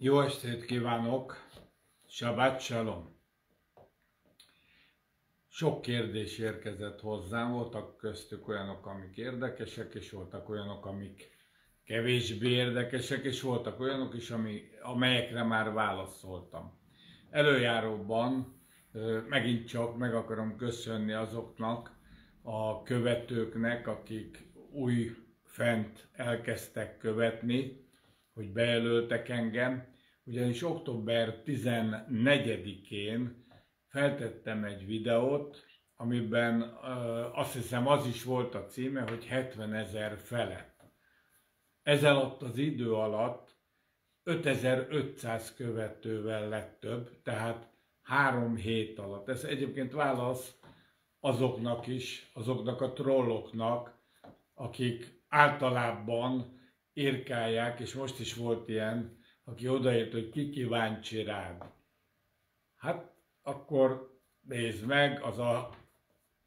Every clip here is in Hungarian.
Jó estét kívánok! Shabbat Shalom! Sok kérdés érkezett hozzám, voltak köztük olyanok, amik érdekesek, és voltak olyanok, amik kevésbé érdekesek, és voltak olyanok is, ami, amelyekre már válaszoltam. Előjáróban megint csak meg akarom köszönni azoknak a követőknek, akik új fent elkezdtek követni, hogy bejelöltek engem, ugyanis október 14-én feltettem egy videót, amiben azt hiszem az is volt a címe, hogy 70 ezer felett. Ez alatt az idő alatt 5500 követővel lett több, tehát három hét alatt. Ez egyébként válasz azoknak is, azoknak a trolloknak, akik általában írkálják, és most is volt ilyen, aki odaért, hogy ki kíváncsi rád. Hát akkor nézd meg, az a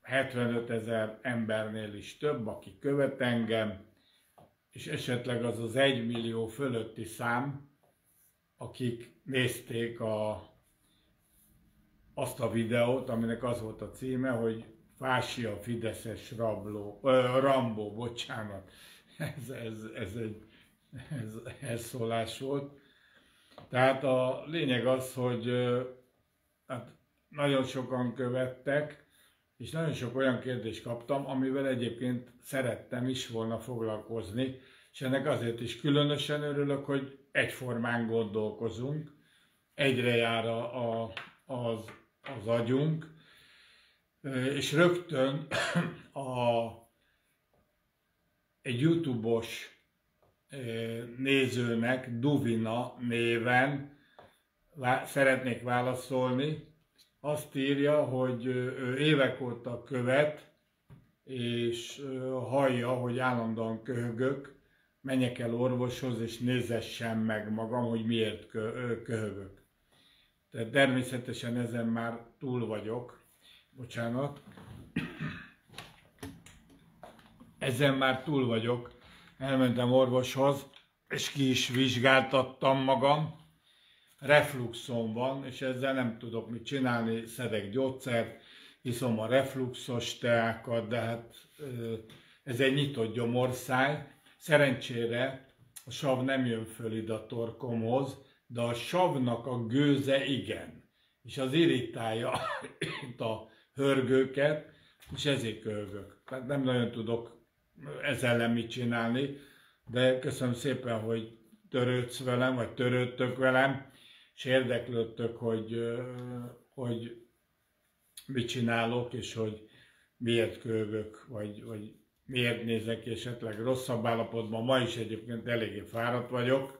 75 ezer embernél is több, aki követ engem, és esetleg az az 1 millió fölötti szám, akik nézték a, azt a videót, aminek az volt a címe, hogy Fási a Fideszes rabló, ö, Rambó, bocsánat ez, ez, ez egy ez, ez szólás volt. Tehát a lényeg az, hogy hát nagyon sokan követtek, és nagyon sok olyan kérdést kaptam, amivel egyébként szerettem is volna foglalkozni, és ennek azért is különösen örülök, hogy egyformán gondolkozunk, egyre jár a, a, az, az agyunk, és rögtön a egy YouTube-os nézőnek Duvina néven szeretnék válaszolni. Azt írja, hogy ő évek óta követ, és hallja, hogy állandóan köhögök, menjek el orvoshoz, és nézessem meg magam, hogy miért köhögök. Tehát természetesen ezen már túl vagyok. Bocsánat ezen már túl vagyok. Elmentem orvoshoz, és ki is vizsgáltattam magam. Refluxom van, és ezzel nem tudok mit csinálni, szedek gyógyszert, iszom a refluxos teákat, de hát ez egy nyitott gyomorszáj. Szerencsére a sav nem jön föl ide a torkomhoz, de a savnak a gőze igen. És az irritálja a hörgőket, és ezért kölgök. Tehát nem nagyon tudok ez ellen mit csinálni, de köszönöm szépen, hogy törődsz velem, vagy törődtök velem, és érdeklődtök, hogy, hogy mit csinálok, és hogy miért kövök, vagy, vagy miért nézek esetleg rosszabb állapotban. Ma is egyébként eléggé fáradt vagyok.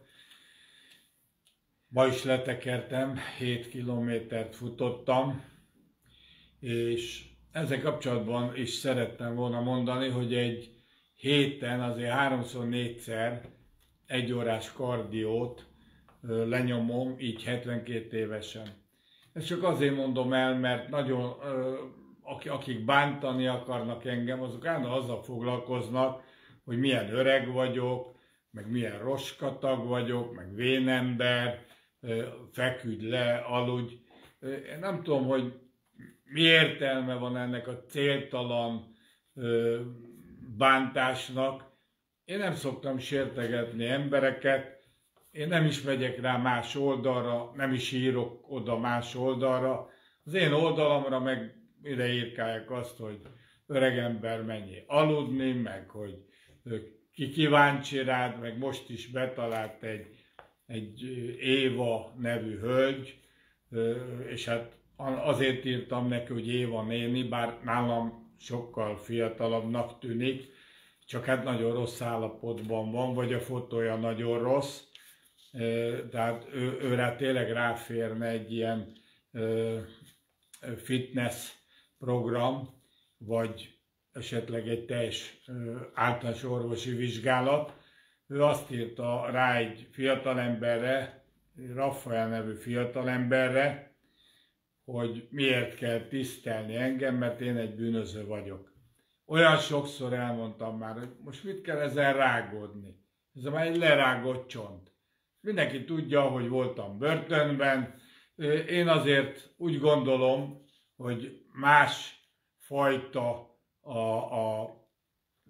Ma is letekertem, 7 kilométert futottam, és ezzel kapcsolatban is szerettem volna mondani, hogy egy héten azért háromszor, négyszer egy órás kardiót lenyomom, így 72 évesen. Ezt csak azért mondom el, mert nagyon, akik bántani akarnak engem, azok állandóan azzal foglalkoznak, hogy milyen öreg vagyok, meg milyen roskatag vagyok, meg vénember, feküdj le, aludj. Én nem tudom, hogy mi értelme van ennek a céltalan bántásnak. Én nem szoktam sértegetni embereket, én nem is megyek rá más oldalra, nem is írok oda más oldalra. Az én oldalamra meg ide írkálják azt, hogy öregember mennyi aludni, meg hogy ki kíváncsi rád, meg most is betalált egy, egy Éva nevű hölgy, és hát azért írtam neki, hogy Éva néni, bár nálam sokkal fiatalabbnak tűnik, csak hát nagyon rossz állapotban van, vagy a fotója nagyon rossz, tehát ő, őre tényleg ráférne egy ilyen fitness program, vagy esetleg egy teljes általános orvosi vizsgálat. Ő azt írta rá egy fiatalemberre, Rafael nevű fiatalemberre, hogy miért kell tisztelni engem, mert én egy bűnöző vagyok. Olyan sokszor elmondtam már, hogy most mit kell ezzel rágódni. Ez már egy lerágott csont. mindenki tudja, hogy voltam börtönben. Én azért úgy gondolom, hogy más fajta a, a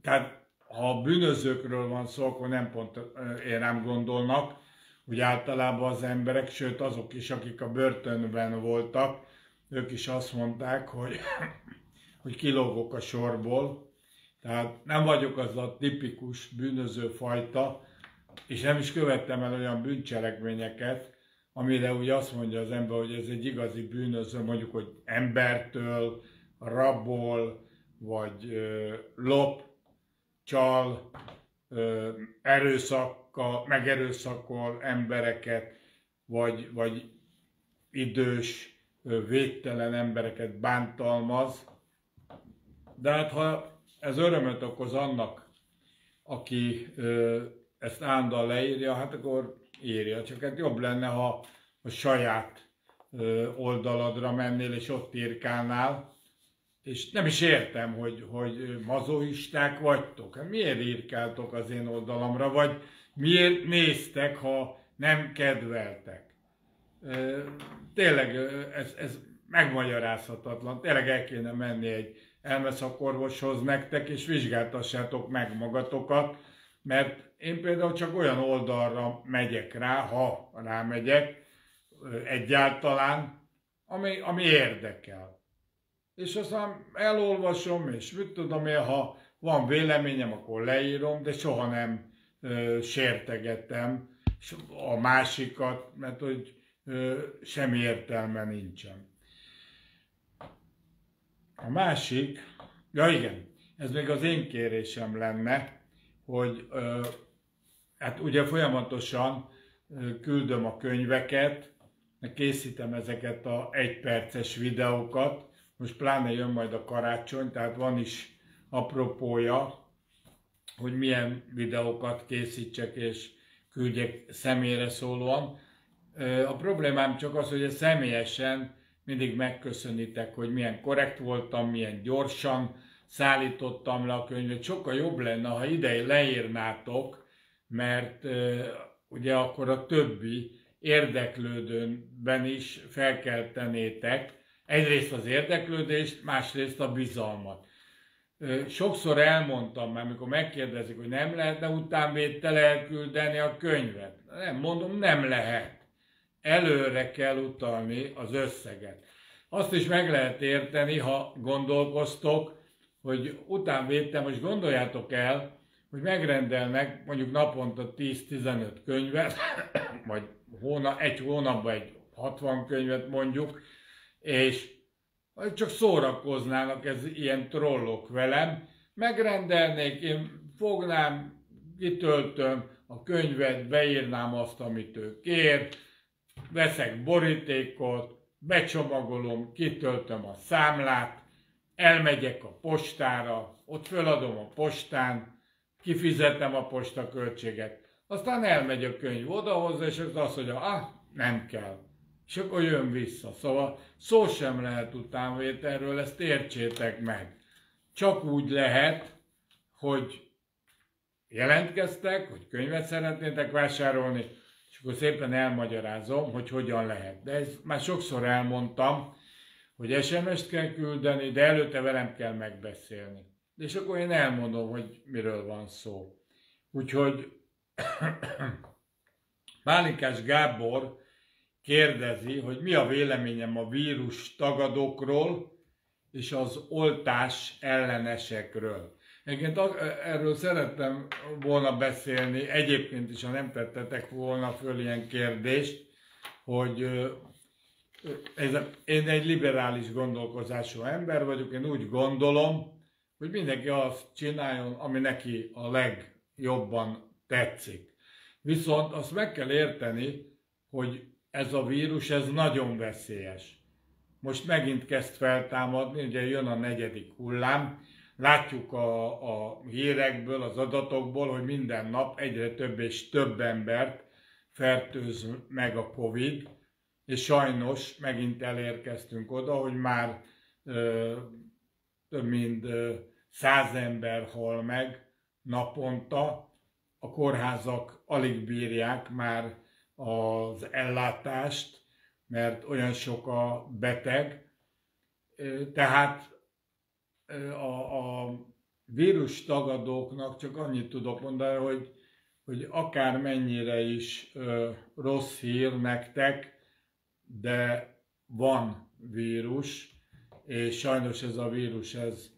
tehát ha a bűnözőkről van szó, akkor nem pont én nem gondolnak, hogy általában az emberek, sőt azok is, akik a börtönben voltak, ők is azt mondták, hogy, hogy kilógok a sorból, tehát nem vagyok az a tipikus bűnöző fajta, és nem is követtem el olyan bűncselekményeket, amire úgy azt mondja az ember, hogy ez egy igazi bűnöző, mondjuk, hogy embertől, rabol, vagy ö, lop, csal, erőszakkal, megerőszakol embereket, vagy, vagy idős, ö, védtelen embereket bántalmaz. De hát ha ez örömöt okoz annak, aki ezt állandóan leírja, hát akkor írja. Csak hát jobb lenne, ha a saját oldaladra mennél és ott írkálnál, és nem is értem, hogy, hogy mazoisták vagytok. Miért írkáltok az én oldalamra, vagy miért néztek, ha nem kedveltek. Tényleg ez, ez megmagyarázhatatlan. Tényleg el kéne menni egy elmeszakorvoshoz nektek, és vizsgáltassátok meg magatokat, mert én például csak olyan oldalra megyek rá, ha rámegyek egyáltalán, ami, ami érdekel. És aztán elolvasom, és mit tudom én, ha van véleményem, akkor leírom, de soha nem ö, sértegetem a másikat, mert hogy ö, semmi értelme nincsen. A másik, ja igen, ez még az én kérésem lenne, hogy ö, hát ugye folyamatosan ö, küldöm a könyveket, készítem ezeket a egyperces videókat, most pláne jön majd a karácsony, tehát van is apropója, hogy milyen videókat készítsek és küldjek személyre szólóan. A problémám csak az, hogy személyesen mindig megköszönitek, hogy milyen korrekt voltam, milyen gyorsan szállítottam le a könyvet. Sokkal jobb lenne, ha ide leírnátok, mert ugye akkor a többi érdeklődőben is felkeltenétek egyrészt az érdeklődést, másrészt a bizalmat. Sokszor elmondtam már, amikor megkérdezik, hogy nem lehetne utánvédtel elküldeni a könyvet. Nem, mondom, nem lehet. Előre kell utalni az összeget. Azt is meg lehet érteni, ha gondolkoztok, hogy utánvédtem, most gondoljátok el, hogy megrendelnek mondjuk naponta 10-15 könyvet, vagy hóna, egy hónapban egy 60 könyvet mondjuk, és csak szórakoznának ez ilyen trollok velem, megrendelnék, én fognám, kitöltöm a könyvet, beírnám azt, amit ő kér, veszek borítékot, becsomagolom, kitöltöm a számlát, elmegyek a postára, ott föladom a postán, kifizetem a postaköltséget, aztán elmegy a könyv odahoz, és az azt mondja, ah, nem kell és akkor jön vissza. Szóval szó sem lehet utánvételről, ezt értsétek meg. Csak úgy lehet, hogy jelentkeztek, hogy könyvet szeretnétek vásárolni, és akkor szépen elmagyarázom, hogy hogyan lehet. De ezt már sokszor elmondtam, hogy SMS-t kell küldeni, de előtte velem kell megbeszélni. És akkor én elmondom, hogy miről van szó. Úgyhogy Pálinkás Gábor kérdezi, hogy mi a véleményem a vírus tagadókról és az oltás ellenesekről. Egyébként erről szerettem volna beszélni, egyébként is, ha nem tettetek volna föl ilyen kérdést, hogy ez, én egy liberális gondolkozású ember vagyok, én úgy gondolom, hogy mindenki azt csináljon, ami neki a legjobban tetszik. Viszont azt meg kell érteni, hogy ez a vírus, ez nagyon veszélyes. Most megint kezd feltámadni, ugye jön a negyedik hullám, látjuk a, a hírekből, az adatokból, hogy minden nap egyre több és több embert fertőz meg a Covid, és sajnos megint elérkeztünk oda, hogy már ö, több mint ö, száz ember hal meg naponta, a kórházak alig bírják már az ellátást, mert olyan sok a beteg. Tehát a, a vírus tagadóknak csak annyit tudok mondani, hogy, hogy akár mennyire is rossz hír nektek, de van vírus, és sajnos ez a vírus, ez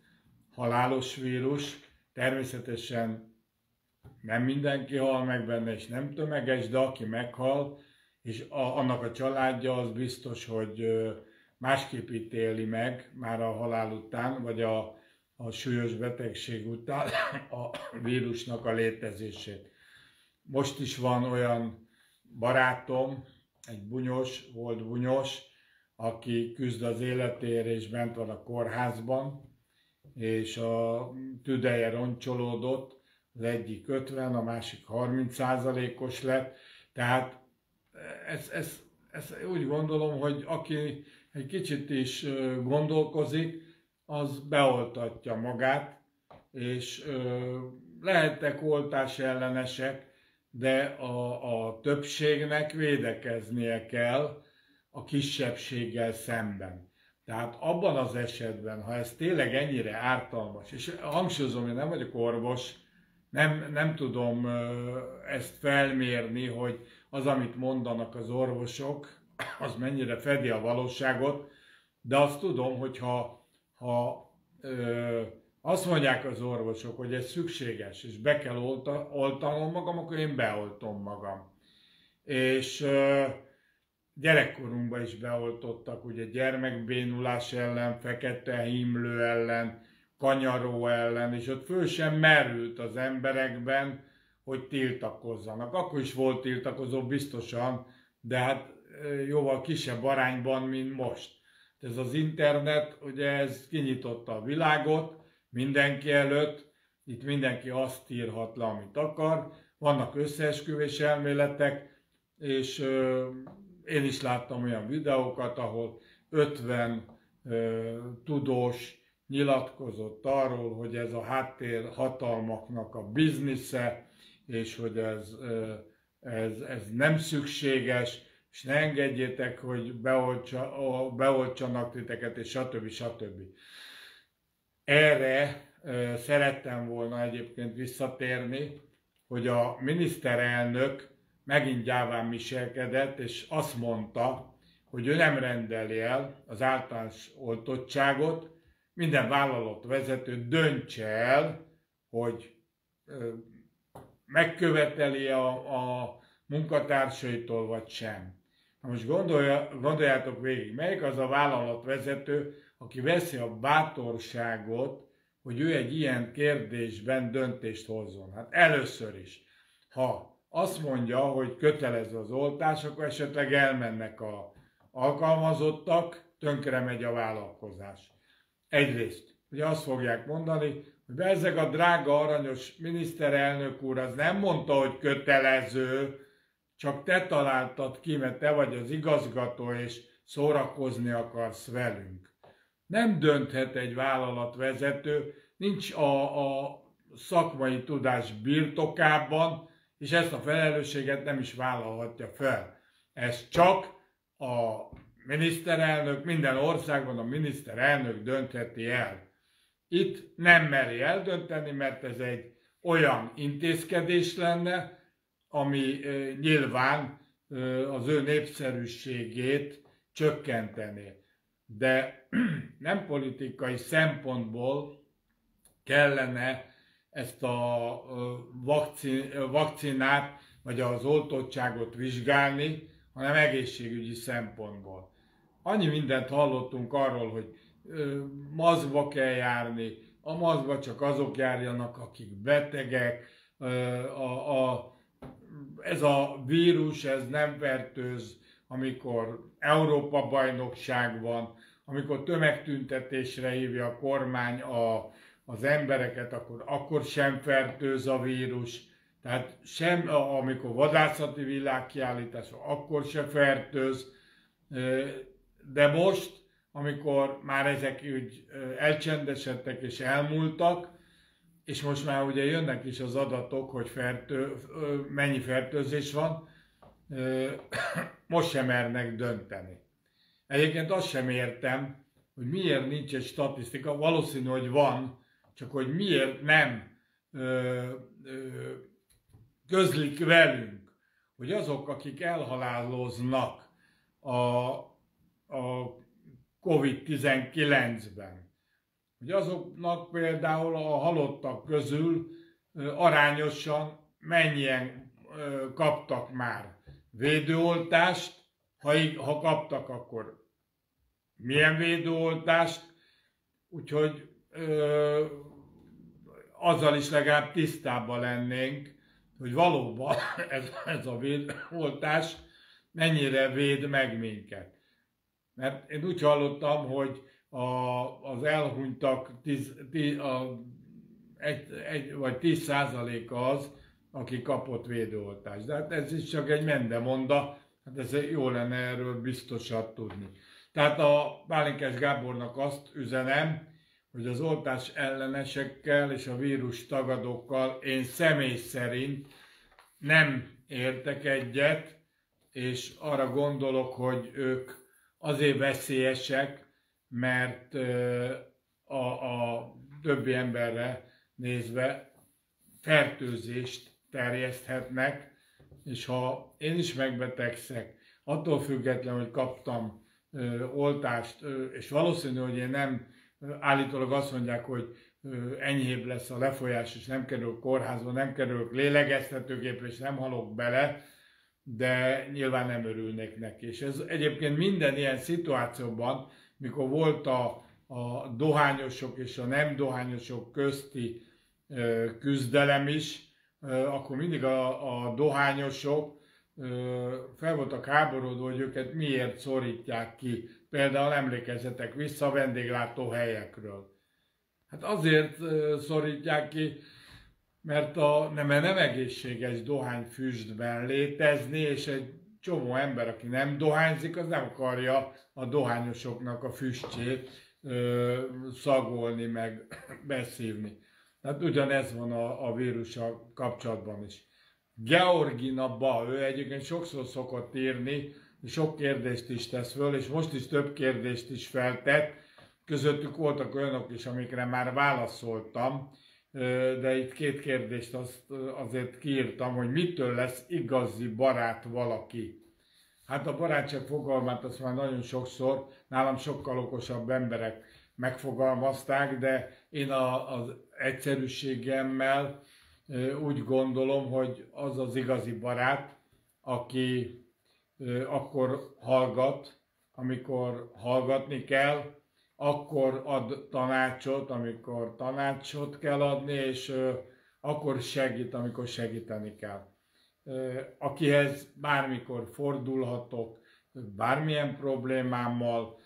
halálos vírus. Természetesen nem mindenki hal meg benne, és nem tömeges, de aki meghal, és a, annak a családja az biztos, hogy másképp ítéli meg már a halál után, vagy a, a súlyos betegség után a vírusnak a létezését. Most is van olyan barátom, egy bunyos, volt bunyos, aki küzd az életéért és bent van a kórházban, és a tüdeje roncsolódott, az egyik 50, a másik 30 százalékos lett, tehát ez, ez, ez úgy gondolom, hogy aki egy kicsit is gondolkozik, az beoltatja magát, és lehettek oltás ellenesek, de a, a többségnek védekeznie kell a kisebbséggel szemben. Tehát abban az esetben, ha ez tényleg ennyire ártalmas, és hangsúlyozom, hogy nem vagyok orvos, nem, nem tudom ezt felmérni, hogy az, amit mondanak az orvosok, az mennyire fedi a valóságot, de azt tudom, hogy ha, ha ö, azt mondják az orvosok, hogy ez szükséges, és be kell olta, oltanom magam, akkor én beoltom magam. És ö, gyerekkorunkban is beoltottak, ugye gyermekbénulás ellen, fekete himlő ellen, kanyaró ellen, és ott föl sem merült az emberekben, hogy tiltakozzanak. Akkor is volt tiltakozó biztosan, de hát jóval kisebb arányban, mint most. Ez az internet, ugye ez kinyitotta a világot mindenki előtt, itt mindenki azt írhat le, amit akar, vannak összeesküvés elméletek, és ö, én is láttam olyan videókat, ahol 50 ö, tudós nyilatkozott arról, hogy ez a háttér hatalmaknak a biznisze, és hogy ez, ez, ez nem szükséges, és ne engedjétek, hogy beoltsa, beoltsanak titeket, és stb. stb. Erre szerettem volna egyébként visszatérni, hogy a miniszterelnök megint gyáván viselkedett, és azt mondta, hogy ő nem rendeli el az általános oltottságot, minden vállalatvezető döntse el, hogy megköveteli a, a munkatársaitól, vagy sem. Na most gondolja, gondoljátok végig, melyik az a vállalatvezető, aki veszi a bátorságot, hogy ő egy ilyen kérdésben döntést hozzon. Hát először is, ha azt mondja, hogy kötelező az oltás, akkor esetleg elmennek a alkalmazottak, tönkre megy a vállalkozás. Egyrészt, ugye azt fogják mondani, hogy ezek a drága aranyos miniszterelnök úr az nem mondta, hogy kötelező, csak te találtad ki, mert te vagy az igazgató, és szórakozni akarsz velünk. Nem dönthet egy vállalatvezető, nincs a, a szakmai tudás birtokában, és ezt a felelősséget nem is vállalhatja fel. Ez csak a miniszterelnök, minden országban a miniszterelnök döntheti el. Itt nem meri eldönteni, mert ez egy olyan intézkedés lenne, ami nyilván az ő népszerűségét csökkentené. De nem politikai szempontból kellene ezt a vakcinát, vagy az oltottságot vizsgálni, hanem egészségügyi szempontból. Annyi mindent hallottunk arról, hogy mazba kell járni, a mazba csak azok járjanak, akik betegek, a, a ez a vírus, ez nem fertőz, amikor Európa bajnokság van, amikor tömegtüntetésre hívja a kormány a, az embereket, akkor, akkor sem fertőz a vírus. Tehát sem, amikor vadászati világkiállítás akkor se fertőz. De most, amikor már ezek úgy elcsendesedtek és elmúltak, és most már ugye jönnek is az adatok, hogy fertő, mennyi fertőzés van, most sem mernek dönteni. Egyébként azt sem értem, hogy miért nincs egy statisztika, valószínű, hogy van, csak hogy miért nem ö, ö, közlik velünk, hogy azok, akik elhaláloznak a, a COVID-19-ben, hogy azoknak például a halottak közül arányosan mennyien kaptak már védőoltást, ha, ha kaptak, akkor milyen védőoltást, úgyhogy ö, azzal is legalább tisztában lennénk, hogy valóban ez, ez a védőoltás mennyire véd meg minket. Mert én úgy hallottam, hogy a, az elhunytak tíz, tíz, a, egy, egy, vagy 10 százaléka az, aki kapott védőoltást. De hát ez is csak egy mendemonda, hát ez jó lenne erről biztosat tudni. Tehát a Pálinkás Gábornak azt üzenem, hogy az oltás ellenesekkel és a vírus tagadókkal én személy szerint nem értek egyet, és arra gondolok, hogy ők azért veszélyesek, mert a, a többi emberre nézve fertőzést terjeszthetnek, és ha én is megbetegszek, attól függetlenül, hogy kaptam ö, oltást, ö, és valószínű, hogy én nem állítólag azt mondják, hogy ö, enyhébb lesz a lefolyás, és nem kerül kórházba, nem kerülök lélegeztetőgépre, és nem halok bele, de nyilván nem örülnék neki. És ez egyébként minden ilyen szituációban, mikor volt a, a dohányosok és a nem dohányosok közti ö, küzdelem is, akkor mindig a, a dohányosok fel voltak háborodva, hogy őket miért szorítják ki. Például emlékezzetek vissza vendéglátó helyekről. Hát azért szorítják ki, mert a, nem, nem egészséges dohányfüstben létezni, és egy csomó ember, aki nem dohányzik, az nem akarja a dohányosoknak a füstjét ö, szagolni, meg beszívni. Tehát ugyanez van a, a vírussal kapcsolatban is. Georgina Ba, ő egyébként sokszor szokott írni, sok kérdést is tesz föl, és most is több kérdést is feltett. Közöttük voltak olyanok is, amikre már válaszoltam, de itt két kérdést azt azért kiírtam, hogy mitől lesz igazi barát valaki. Hát a barátság fogalmát azt már nagyon sokszor, nálam sokkal okosabb emberek megfogalmazták, de én a, az egyszerűségemmel úgy gondolom, hogy az az igazi barát, aki akkor hallgat, amikor hallgatni kell, akkor ad tanácsot, amikor tanácsot kell adni, és akkor segít, amikor segíteni kell. Akihez bármikor fordulhatok, bármilyen problémámmal,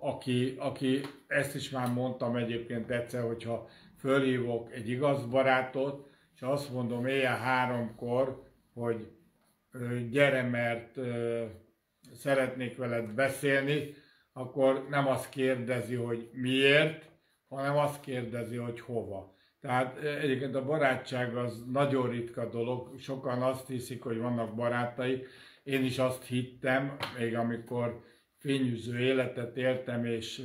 aki, aki ezt is már mondtam egyébként egyszer, hogyha fölhívok egy igaz barátot, és azt mondom éjjel háromkor, hogy gyere, mert szeretnék veled beszélni, akkor nem azt kérdezi, hogy miért, hanem azt kérdezi, hogy hova. Tehát egyébként a barátság az nagyon ritka dolog, sokan azt hiszik, hogy vannak barátai. Én is azt hittem, még amikor fényűző életet éltem, és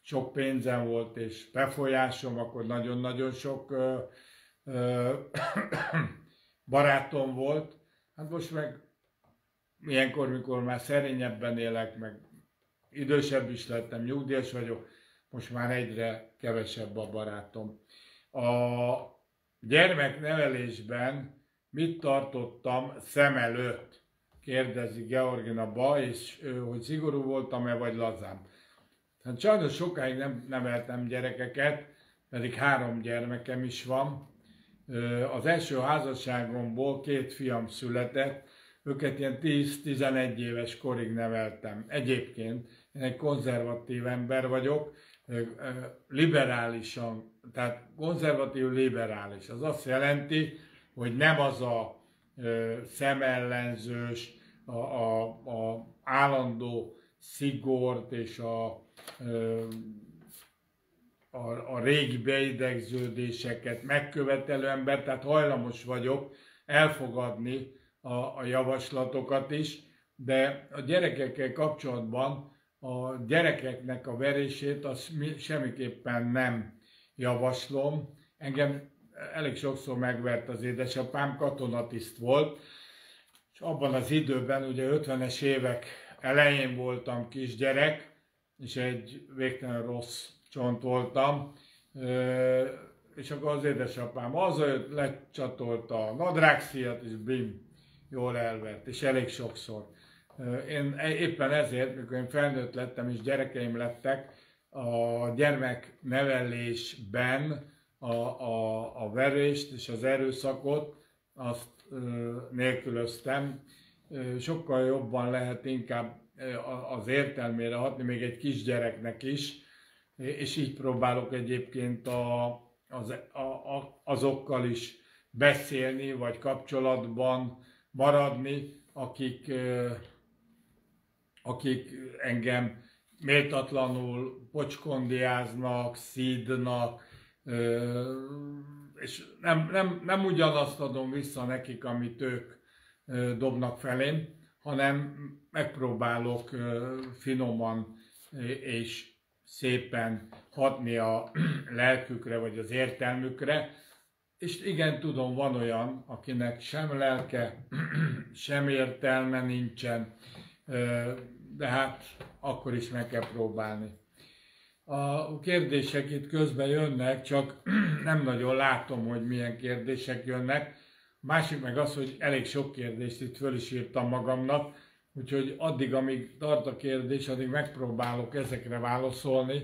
sok pénzem volt, és befolyásom, akkor nagyon-nagyon sok barátom volt. Hát most meg ilyenkor, mikor már szerényebben élek, meg idősebb is lettem, nyugdíjas vagyok, most már egyre kevesebb a barátom. A gyermeknevelésben mit tartottam szem előtt? Kérdezi Georgina Ba, és hogy szigorú voltam-e, vagy lazám. Hát sajnos sokáig nem neveltem gyerekeket, pedig három gyermekem is van. Az első házasságomból két fiam született, őket ilyen 10-11 éves korig neveltem. Egyébként én egy konzervatív ember vagyok, liberálisan, tehát konzervatív liberális. Az azt jelenti, hogy nem az a szemellenzős, a, a, a állandó szigort és a a, a régi beidegződéseket megkövetelő ember, tehát hajlamos vagyok elfogadni a, a javaslatokat is, de a gyerekekkel kapcsolatban a gyerekeknek a verését azt semmiképpen nem javaslom. Engem elég sokszor megvert az édesapám, katonatiszt volt, és abban az időben, ugye 50-es évek elején voltam kisgyerek, és egy végtelen rossz csont voltam, és akkor az édesapám hazajött, lecsatolta a nadrágszíjat, és bim, jól elvett, és elég sokszor. Én e, éppen ezért, mikor én felnőtt lettem, és gyerekeim lettek, a gyermeknevelésben a, a, a verést és az erőszakot azt nélkülöztem. Sokkal jobban lehet inkább az értelmére hatni, még egy kisgyereknek is, és így próbálok egyébként a, az, a, a, azokkal is beszélni, vagy kapcsolatban maradni, akik, akik engem méltatlanul pocskondiáznak, szídnak, és nem, nem, nem ugyanazt adom vissza nekik, amit ők dobnak felém, hanem megpróbálok finoman és szépen hatni a lelkükre, vagy az értelmükre, és igen, tudom, van olyan, akinek sem lelke, sem értelme nincsen, de hát akkor is meg kell próbálni. A kérdések itt közben jönnek, csak nem nagyon látom, hogy milyen kérdések jönnek. Másik meg az, hogy elég sok kérdést itt föl is írtam magamnak, úgyhogy addig, amíg tart a kérdés, addig megpróbálok ezekre válaszolni,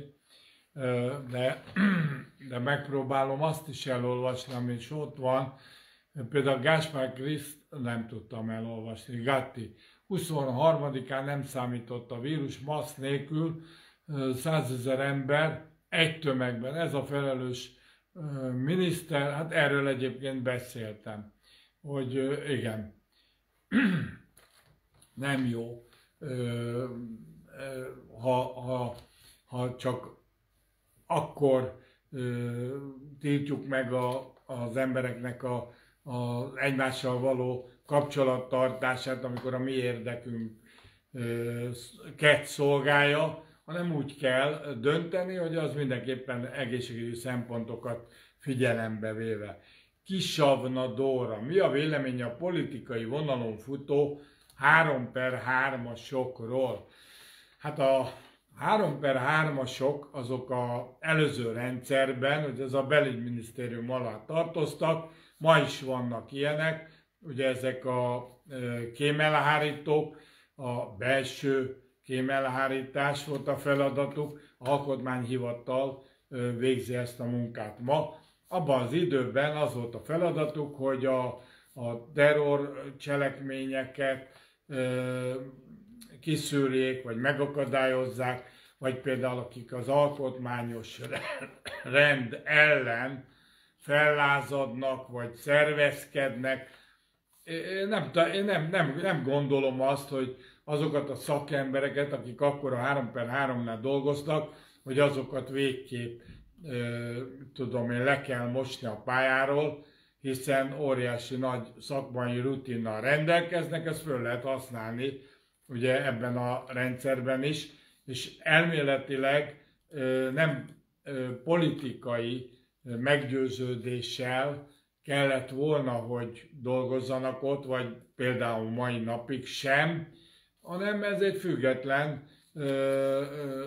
de, de megpróbálom azt is elolvasni, ami is ott van. Például Gáspár Kriszt nem tudtam elolvasni, Gatti. 23-án nem számított a vírus, massz nélkül, százezer ember egy tömegben. Ez a felelős miniszter, hát erről egyébként beszéltem, hogy igen, nem jó, ha, ha, ha csak akkor tiltjuk meg a, az embereknek a, a egymással való kapcsolattartását, amikor a mi érdekünket szolgálja, hanem úgy kell dönteni, hogy az mindenképpen egészségügyi szempontokat figyelembe véve. Kisavna Dóra, mi a véleménye a politikai vonalon futó 3 per 3-asokról? Hát a 3 per 3-asok azok a előző rendszerben, hogy ez a belügyminisztérium alá tartoztak, ma is vannak ilyenek, ugye ezek a kémelhárítók, a belső kémelhárítás volt a feladatuk, a alkotmányhivatal végzi ezt a munkát ma. Abban az időben az volt a feladatuk, hogy a, a terror cselekményeket kiszűrjék, vagy megakadályozzák, vagy például akik az alkotmányos rend ellen fellázadnak, vagy szervezkednek. Nem, nem, nem, nem gondolom azt, hogy azokat a szakembereket, akik akkor a 3 per 3-nál dolgoztak, hogy azokat végképp tudom én, le kell mosni a pályáról, hiszen óriási nagy szakmai rutinnal rendelkeznek, ezt föl lehet használni ugye ebben a rendszerben is, és elméletileg nem politikai meggyőződéssel kellett volna, hogy dolgozzanak ott, vagy például mai napig sem, hanem ez egy független ö, ö,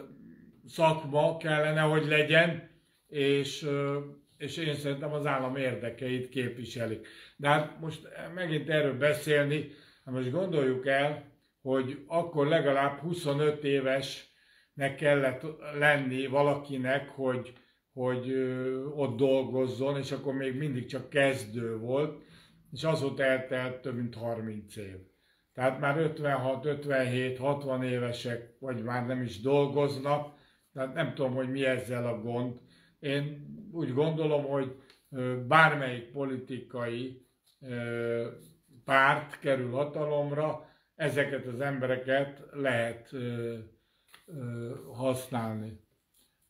szakma kellene, hogy legyen, és, ö, és én szerintem az állam érdekeit képviselik. De hát most megint erről beszélni, hát most gondoljuk el, hogy akkor legalább 25 évesnek kellett lenni valakinek, hogy, hogy ott dolgozzon, és akkor még mindig csak kezdő volt, és azóta eltelt több mint 30 év. Tehát már 56, 57, 60 évesek, vagy már nem is dolgoznak, tehát nem tudom, hogy mi ezzel a gond. Én úgy gondolom, hogy bármelyik politikai párt kerül hatalomra, ezeket az embereket lehet használni.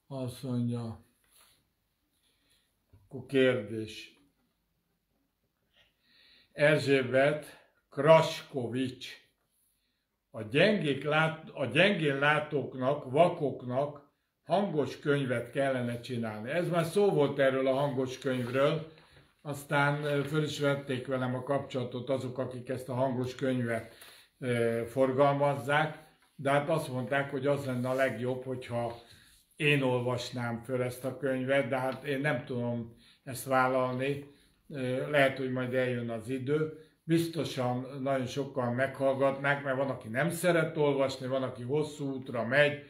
Azt mondja, kérdés. Erzsébet Kraskovics. A, gyengék lát, a gyengén látóknak, vakoknak hangos könyvet kellene csinálni. Ez már szó volt erről a hangos könyvről, aztán föl is vették velem a kapcsolatot azok, akik ezt a hangos könyvet forgalmazzák, de hát azt mondták, hogy az lenne a legjobb, hogyha én olvasnám föl ezt a könyvet, de hát én nem tudom ezt vállalni, lehet, hogy majd eljön az idő. Biztosan nagyon sokan meghallgatnák, mert van, aki nem szeret olvasni, van, aki hosszú útra megy,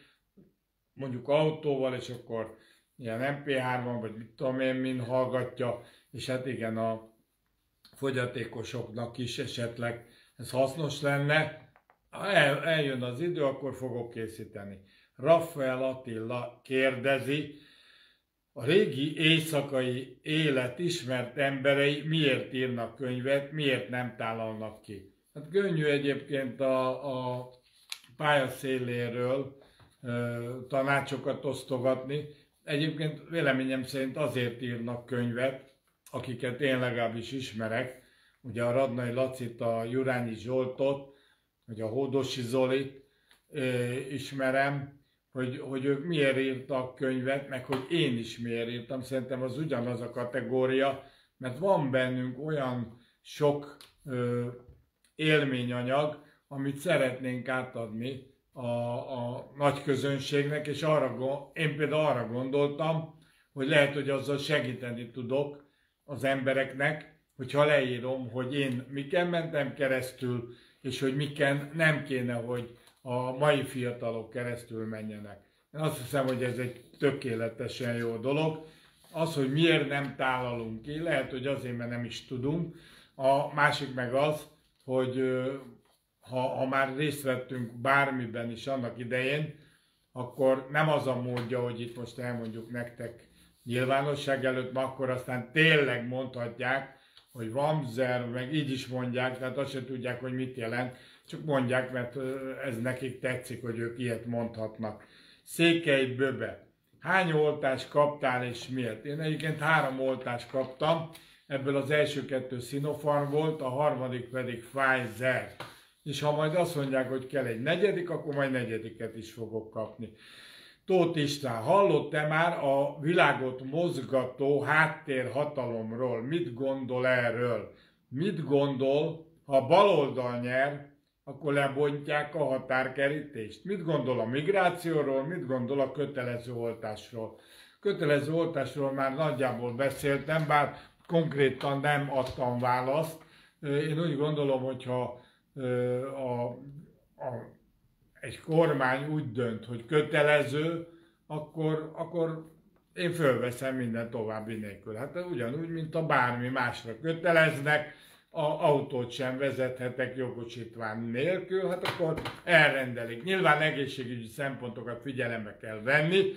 mondjuk autóval, és akkor ilyen MP3-ban, vagy mit tudom én, min hallgatja, és hát igen, a fogyatékosoknak is esetleg ez hasznos lenne. Ha el, eljön az idő, akkor fogok készíteni. Rafael Attila kérdezi, a régi éjszakai élet ismert emberei miért írnak könyvet, miért nem tálalnak ki? Hát könnyű egyébként a, a pályaszéléről tanácsokat osztogatni. Egyébként véleményem szerint azért írnak könyvet, akiket én legalábbis ismerek, ugye a Radnai Lacit, a Jurányi Zsoltot, vagy a Hódosi Zolit ismerem, hogy, hogy ők miért írtak könyvet, meg hogy én is miért írtam. Szerintem az ugyanaz a kategória, mert van bennünk olyan sok ö, élményanyag, amit szeretnénk átadni a, a nagy közönségnek, és arra, én például arra gondoltam, hogy lehet, hogy azzal segíteni tudok az embereknek, hogyha leírom, hogy én miken mentem keresztül, és hogy miken nem kéne, hogy a mai fiatalok keresztül menjenek. Én azt hiszem, hogy ez egy tökéletesen jó dolog. Az, hogy miért nem tálalunk ki, lehet, hogy azért, mert nem is tudunk. A másik meg az, hogy ha, ha már részt vettünk bármiben is annak idején, akkor nem az a módja, hogy itt most elmondjuk nektek nyilvánosság előtt, ma akkor aztán tényleg mondhatják, hogy Vamzer, meg így is mondják, tehát azt sem tudják, hogy mit jelent, csak mondják, mert ez nekik tetszik, hogy ők ilyet mondhatnak. Székely Böbe. Hány oltást kaptál és miért? Én egyébként három oltást kaptam, ebből az első kettő Sinopharm volt, a harmadik pedig Pfizer és ha majd azt mondják, hogy kell egy negyedik, akkor majd negyediket is fogok kapni. Tóth István, hallott-e már a világot mozgató háttérhatalomról? Mit gondol erről? Mit gondol, ha baloldal nyer, akkor lebontják a határkerítést? Mit gondol a migrációról, mit gondol a kötelező oltásról? Kötelező oltásról már nagyjából beszéltem, bár konkrétan nem adtam választ. Én úgy gondolom, hogyha a, a, egy kormány úgy dönt, hogy kötelező, akkor, akkor én fölveszem minden további nélkül. Hát ugyanúgy, mint a bármi másra köteleznek, a autót sem vezethetek jogosítvány nélkül, hát akkor elrendelik. Nyilván egészségügyi szempontokat figyelembe kell venni,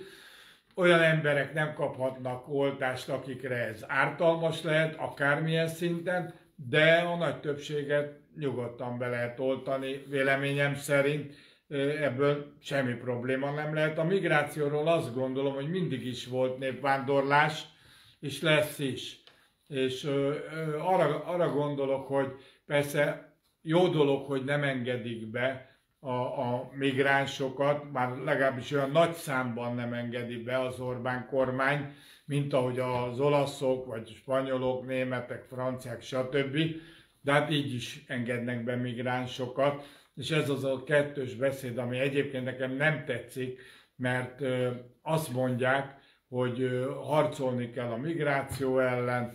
olyan emberek nem kaphatnak oltást, akikre ez ártalmas lehet, akármilyen szinten, de a nagy többséget nyugodtan be lehet oltani, véleményem szerint ebből semmi probléma nem lehet. A migrációról azt gondolom, hogy mindig is volt népvándorlás, és lesz is. És arra, arra gondolok, hogy persze jó dolog, hogy nem engedik be a, a migránsokat, már legalábbis olyan nagy számban nem engedi be az Orbán kormány, mint ahogy az olaszok, vagy spanyolok, németek, franciák, stb. De hát így is engednek be migránsokat, és ez az a kettős beszéd, ami egyébként nekem nem tetszik, mert azt mondják, hogy harcolni kell a migráció ellen,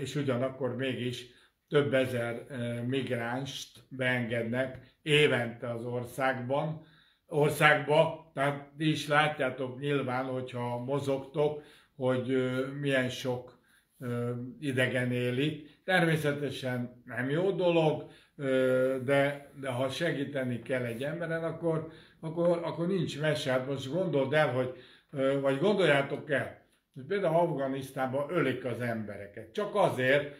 és ugyanakkor mégis több ezer migránst beengednek évente az országban, országba, tehát is látjátok nyilván, hogyha mozogtok, hogy milyen sok idegen éli. Természetesen nem jó dolog, de, de ha segíteni kell egy emberen, akkor, akkor, akkor nincs mese. Hát most gondold el, hogy, vagy gondoljátok el, például Afganisztánban ölik az embereket. Csak azért,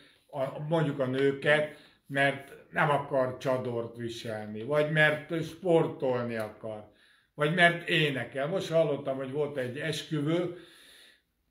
mondjuk a nőket, mert nem akar csadort viselni, vagy mert sportolni akar, vagy mert énekel. Most hallottam, hogy volt egy esküvő,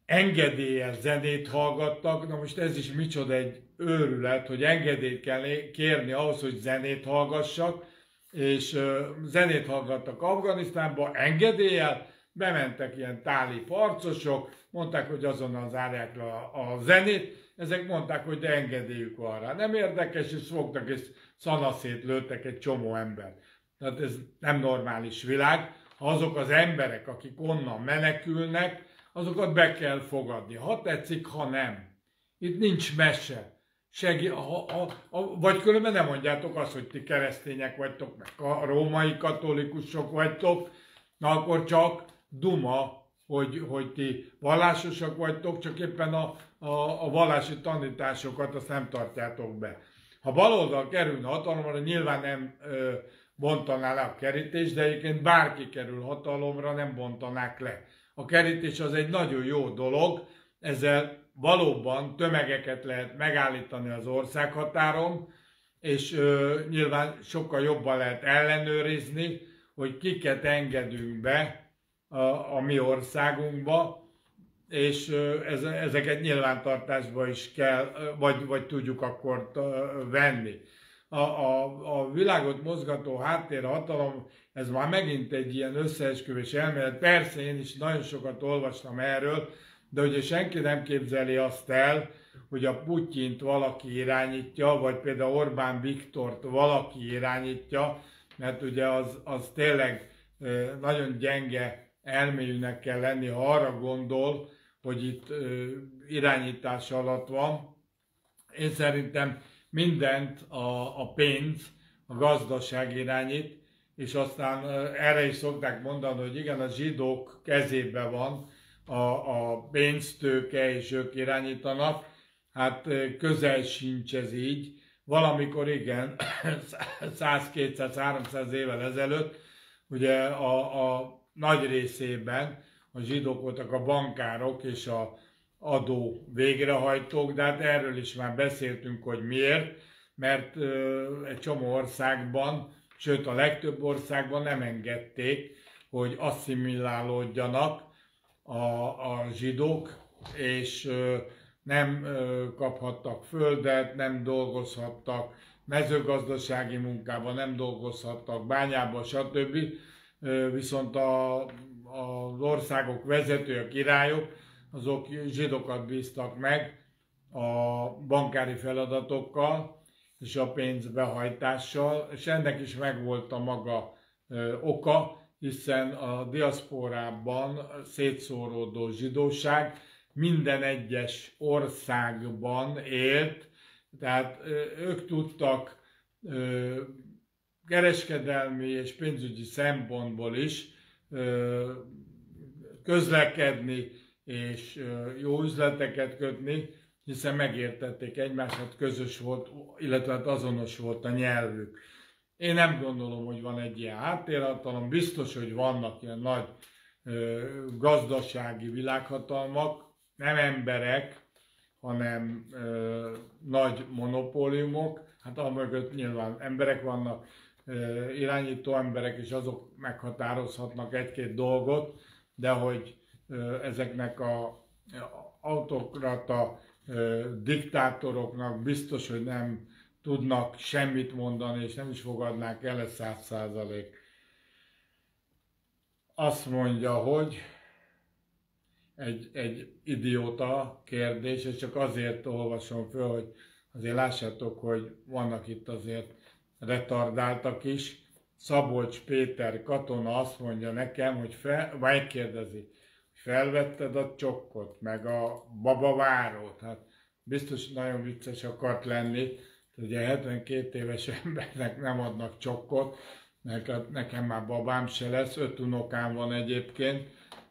engedélyes zenét hallgattak, na most ez is micsoda egy őrület, hogy engedélyt kell kérni ahhoz, hogy zenét hallgassak, és zenét hallgattak Afganisztánba engedéllyel, bementek ilyen táli harcosok, mondták, hogy azonnal zárják le a, a zenét, ezek mondták, hogy de engedélyük van rá. Nem érdekes, és fogtak és szanaszét lőttek egy csomó ember. Tehát ez nem normális világ. Ha azok az emberek, akik onnan menekülnek, azokat be kell fogadni. Ha tetszik, ha nem. Itt nincs mese. Segí, ha, ha, ha, vagy különben nem mondjátok azt, hogy ti keresztények vagytok, meg a római katolikusok vagytok, na akkor csak duma, hogy, hogy ti vallásosak vagytok, csak éppen a, a, a vallási tanításokat azt nem tartjátok be. Ha baloldal kerülne hatalomra, nyilván nem ö, bontaná le a kerítés, de egyébként bárki kerül hatalomra, nem bontanák le. A kerítés az egy nagyon jó dolog, ezzel valóban tömegeket lehet megállítani az országhatáron, és ö, nyilván sokkal jobban lehet ellenőrizni, hogy kiket engedünk be a, a mi országunkba, és ez, ezeket nyilvántartásba is kell, vagy, vagy tudjuk akkor venni. A, a, a világot mozgató háttérhatalom, ez már megint egy ilyen összeesküvés elmélet. Persze én is nagyon sokat olvastam erről, de ugye senki nem képzeli azt el, hogy a Putyint valaki irányítja, vagy például Orbán Viktort valaki irányítja, mert ugye az, az tényleg nagyon gyenge elmélyűnek kell lenni, ha arra gondol, hogy itt irányítás alatt van. Én szerintem mindent a, a pénz, a gazdaság irányít, és aztán erre is szokták mondani, hogy igen, a zsidók kezében van a, a pénztőke, és ők irányítanak. Hát közel sincs ez így. Valamikor igen, 100-200-300 évvel ezelőtt, ugye a, a nagy részében a zsidók voltak a bankárok és a adó végrehajtók, de hát erről is már beszéltünk, hogy miért, mert egy csomó országban, sőt a legtöbb országban nem engedték, hogy asszimilálódjanak a, a zsidók, és nem kaphattak földet, nem dolgozhattak mezőgazdasági munkában, nem dolgozhattak bányában, stb. Viszont a az országok vezetői, a királyok, azok zsidokat bíztak meg a bankári feladatokkal és a pénzbehajtással, és ennek is megvolt a maga oka, hiszen a diaszporában szétszóródó zsidóság minden egyes országban élt, tehát ők tudtak kereskedelmi és pénzügyi szempontból is közlekedni és jó üzleteket kötni, hiszen megértették egymást, hát közös volt, illetve hát azonos volt a nyelvük. Én nem gondolom, hogy van egy ilyen háttérhatalom, biztos, hogy vannak ilyen nagy gazdasági világhatalmak, nem emberek, hanem ö, nagy monopóliumok, hát amögött nyilván emberek vannak, irányító emberek, és azok meghatározhatnak egy-két dolgot, de hogy ezeknek a autokrata diktátoroknak biztos, hogy nem tudnak semmit mondani, és nem is fogadnák el ez száz százalék. Azt mondja, hogy egy, egy idióta kérdés, és csak azért olvasom föl, hogy azért lássátok, hogy vannak itt azért retardáltak is. Szabolcs Péter katona azt mondja nekem, hogy fel, megkérdezi, felvetted a csokkot, meg a babavárót. Hát biztos nagyon vicces akart lenni. Ugye 72 éves embernek nem adnak csokkot, mert hát nekem már babám se lesz, öt unokám van egyébként,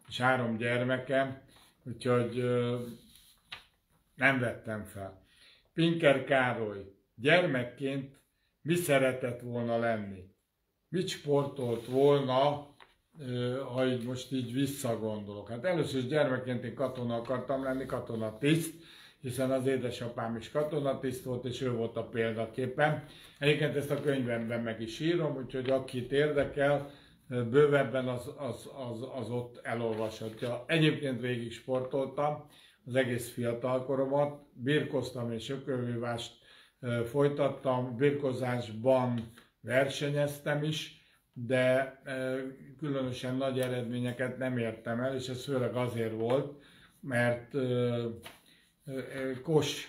és három gyermekem, úgyhogy nem vettem fel. Pinker Károly, gyermekként mi szeretett volna lenni? Mit sportolt volna, ha így most így visszagondolok? Hát először is gyermekként én katona akartam lenni, katonatiszt, hiszen az édesapám is katonatiszt volt, és ő volt a példaképpen. Egyébként ezt a könyvemben meg is írom, úgyhogy akit érdekel, bővebben az, az, az, az ott elolvashatja. Egyébként végig sportoltam, az egész fiatalkoromat. Birkoztam és ökölvívást folytattam, birkozásban versenyeztem is, de különösen nagy eredményeket nem értem el, és ez főleg azért volt, mert Kos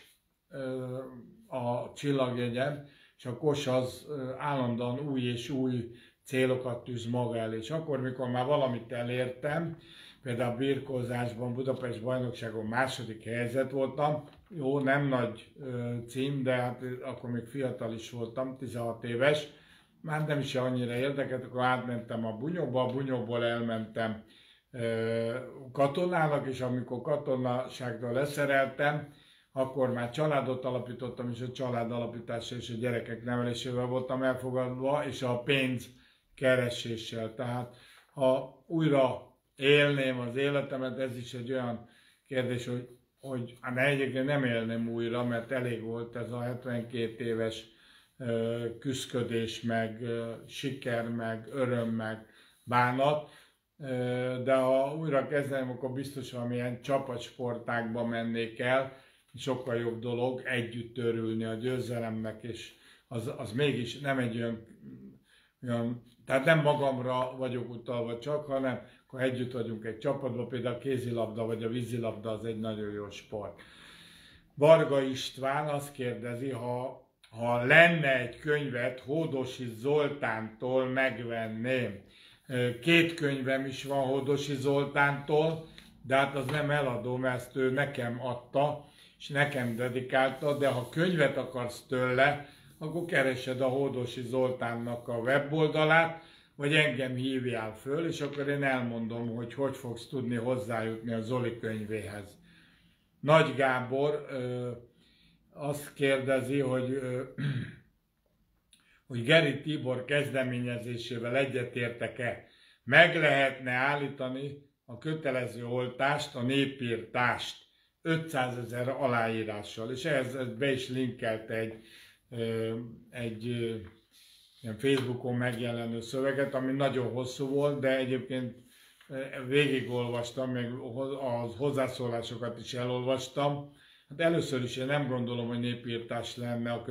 a csillagjegyen, és a Kos az állandóan új és új célokat tűz maga elé. És akkor, mikor már valamit elértem, például a birkózásban, Budapest bajnokságon második helyzet voltam, jó, nem nagy cím, de hát akkor még fiatal is voltam, 16 éves, már nem is annyira érdekelt, akkor átmentem a bunyóba, a bunyóból elmentem katonának, és amikor katonaságról leszereltem, akkor már családot alapítottam, és a család alapítása és a gyerekek nevelésével voltam elfogadva, és a pénz kereséssel. Tehát ha újra élném az életemet, ez is egy olyan kérdés, hogy, hogy hát egyébként nem élném újra, mert elég volt ez a 72 éves küszködés, meg siker, meg öröm, meg bánat, de ha újra kezdeném, akkor biztos valamilyen csapatsportákba mennék el, sokkal jobb dolog együtt örülni a győzelemnek, és az, az mégis nem egy olyan, olyan, tehát nem magamra vagyok utalva csak, hanem akkor együtt vagyunk egy csapatban, például a kézilabda vagy a vízilabda az egy nagyon jó sport. Varga István azt kérdezi, ha, ha lenne egy könyvet, Hódosi Zoltántól megvenném. Két könyvem is van Hódosi Zoltántól, de hát az nem eladó, mert ezt ő nekem adta, és nekem dedikálta, de ha könyvet akarsz tőle, akkor keresed a Hódosi Zoltánnak a weboldalát, vagy engem hívjál föl, és akkor én elmondom, hogy hogy fogsz tudni hozzájutni a Zoli könyvéhez. Nagy Gábor ö, azt kérdezi, hogy, ö, hogy Geri Tibor kezdeményezésével egyetértek-e. Meg lehetne állítani a kötelező oltást, a népírtást 500 ezer aláírással, és ehhez be is linkelte egy, egy ilyen Facebookon megjelenő szöveget, ami nagyon hosszú volt, de egyébként végigolvastam, meg a hozzászólásokat is elolvastam. Hát először is én nem gondolom, hogy népírtás lenne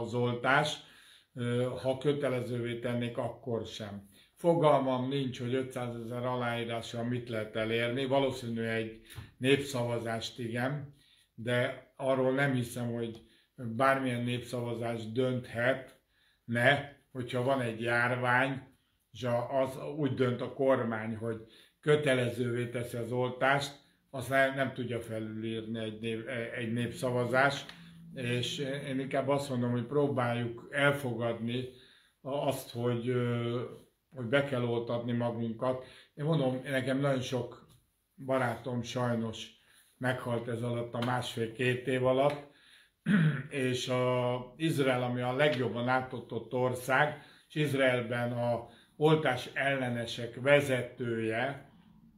az oltás, ha kötelezővé tennék, akkor sem. Fogalmam nincs, hogy 500 ezer aláírással mit lehet elérni. Valószínű egy népszavazást igen, de arról nem hiszem, hogy bármilyen népszavazás dönthet, ne, hogyha van egy járvány, és az úgy dönt a kormány, hogy kötelezővé teszi az oltást, azt nem, tudja felülírni egy, nép, egy népszavazás, és én inkább azt mondom, hogy próbáljuk elfogadni azt, hogy hogy be kell oltatni magunkat. Én mondom, nekem nagyon sok barátom sajnos meghalt ez alatt a másfél-két év alatt, és a Izrael, ami a legjobban átottott ország, és Izraelben a oltás ellenesek vezetője,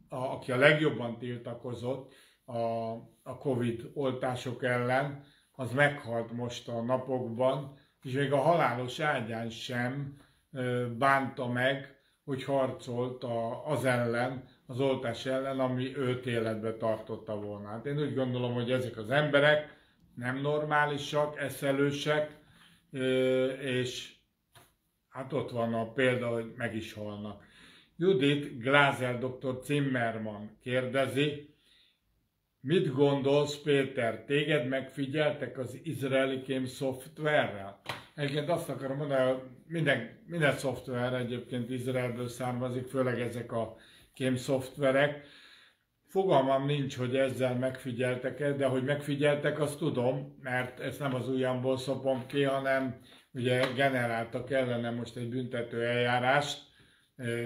a, aki a legjobban tiltakozott a, a Covid oltások ellen, az meghalt most a napokban, és még a halálos ágyán sem bánta meg, hogy harcolt az ellen, az oltás ellen, ami őt életbe tartotta volna. Hát én úgy gondolom, hogy ezek az emberek nem normálisak, eszelősek, és hát ott van a példa, hogy meg is halnak. Judith Glázer dr. Zimmermann kérdezi, mit gondolsz Péter, téged megfigyeltek az izraeli kém szoftverrel? Egyébként azt akarom mondani, hogy minden, minden szoftver egyébként Izraelből származik, főleg ezek a kém szoftverek. Fogalmam nincs, hogy ezzel megfigyeltek-e, de hogy megfigyeltek, azt tudom, mert ezt nem az ujjamból szopom ki, hanem ugye generáltak ellene most egy büntető eljárást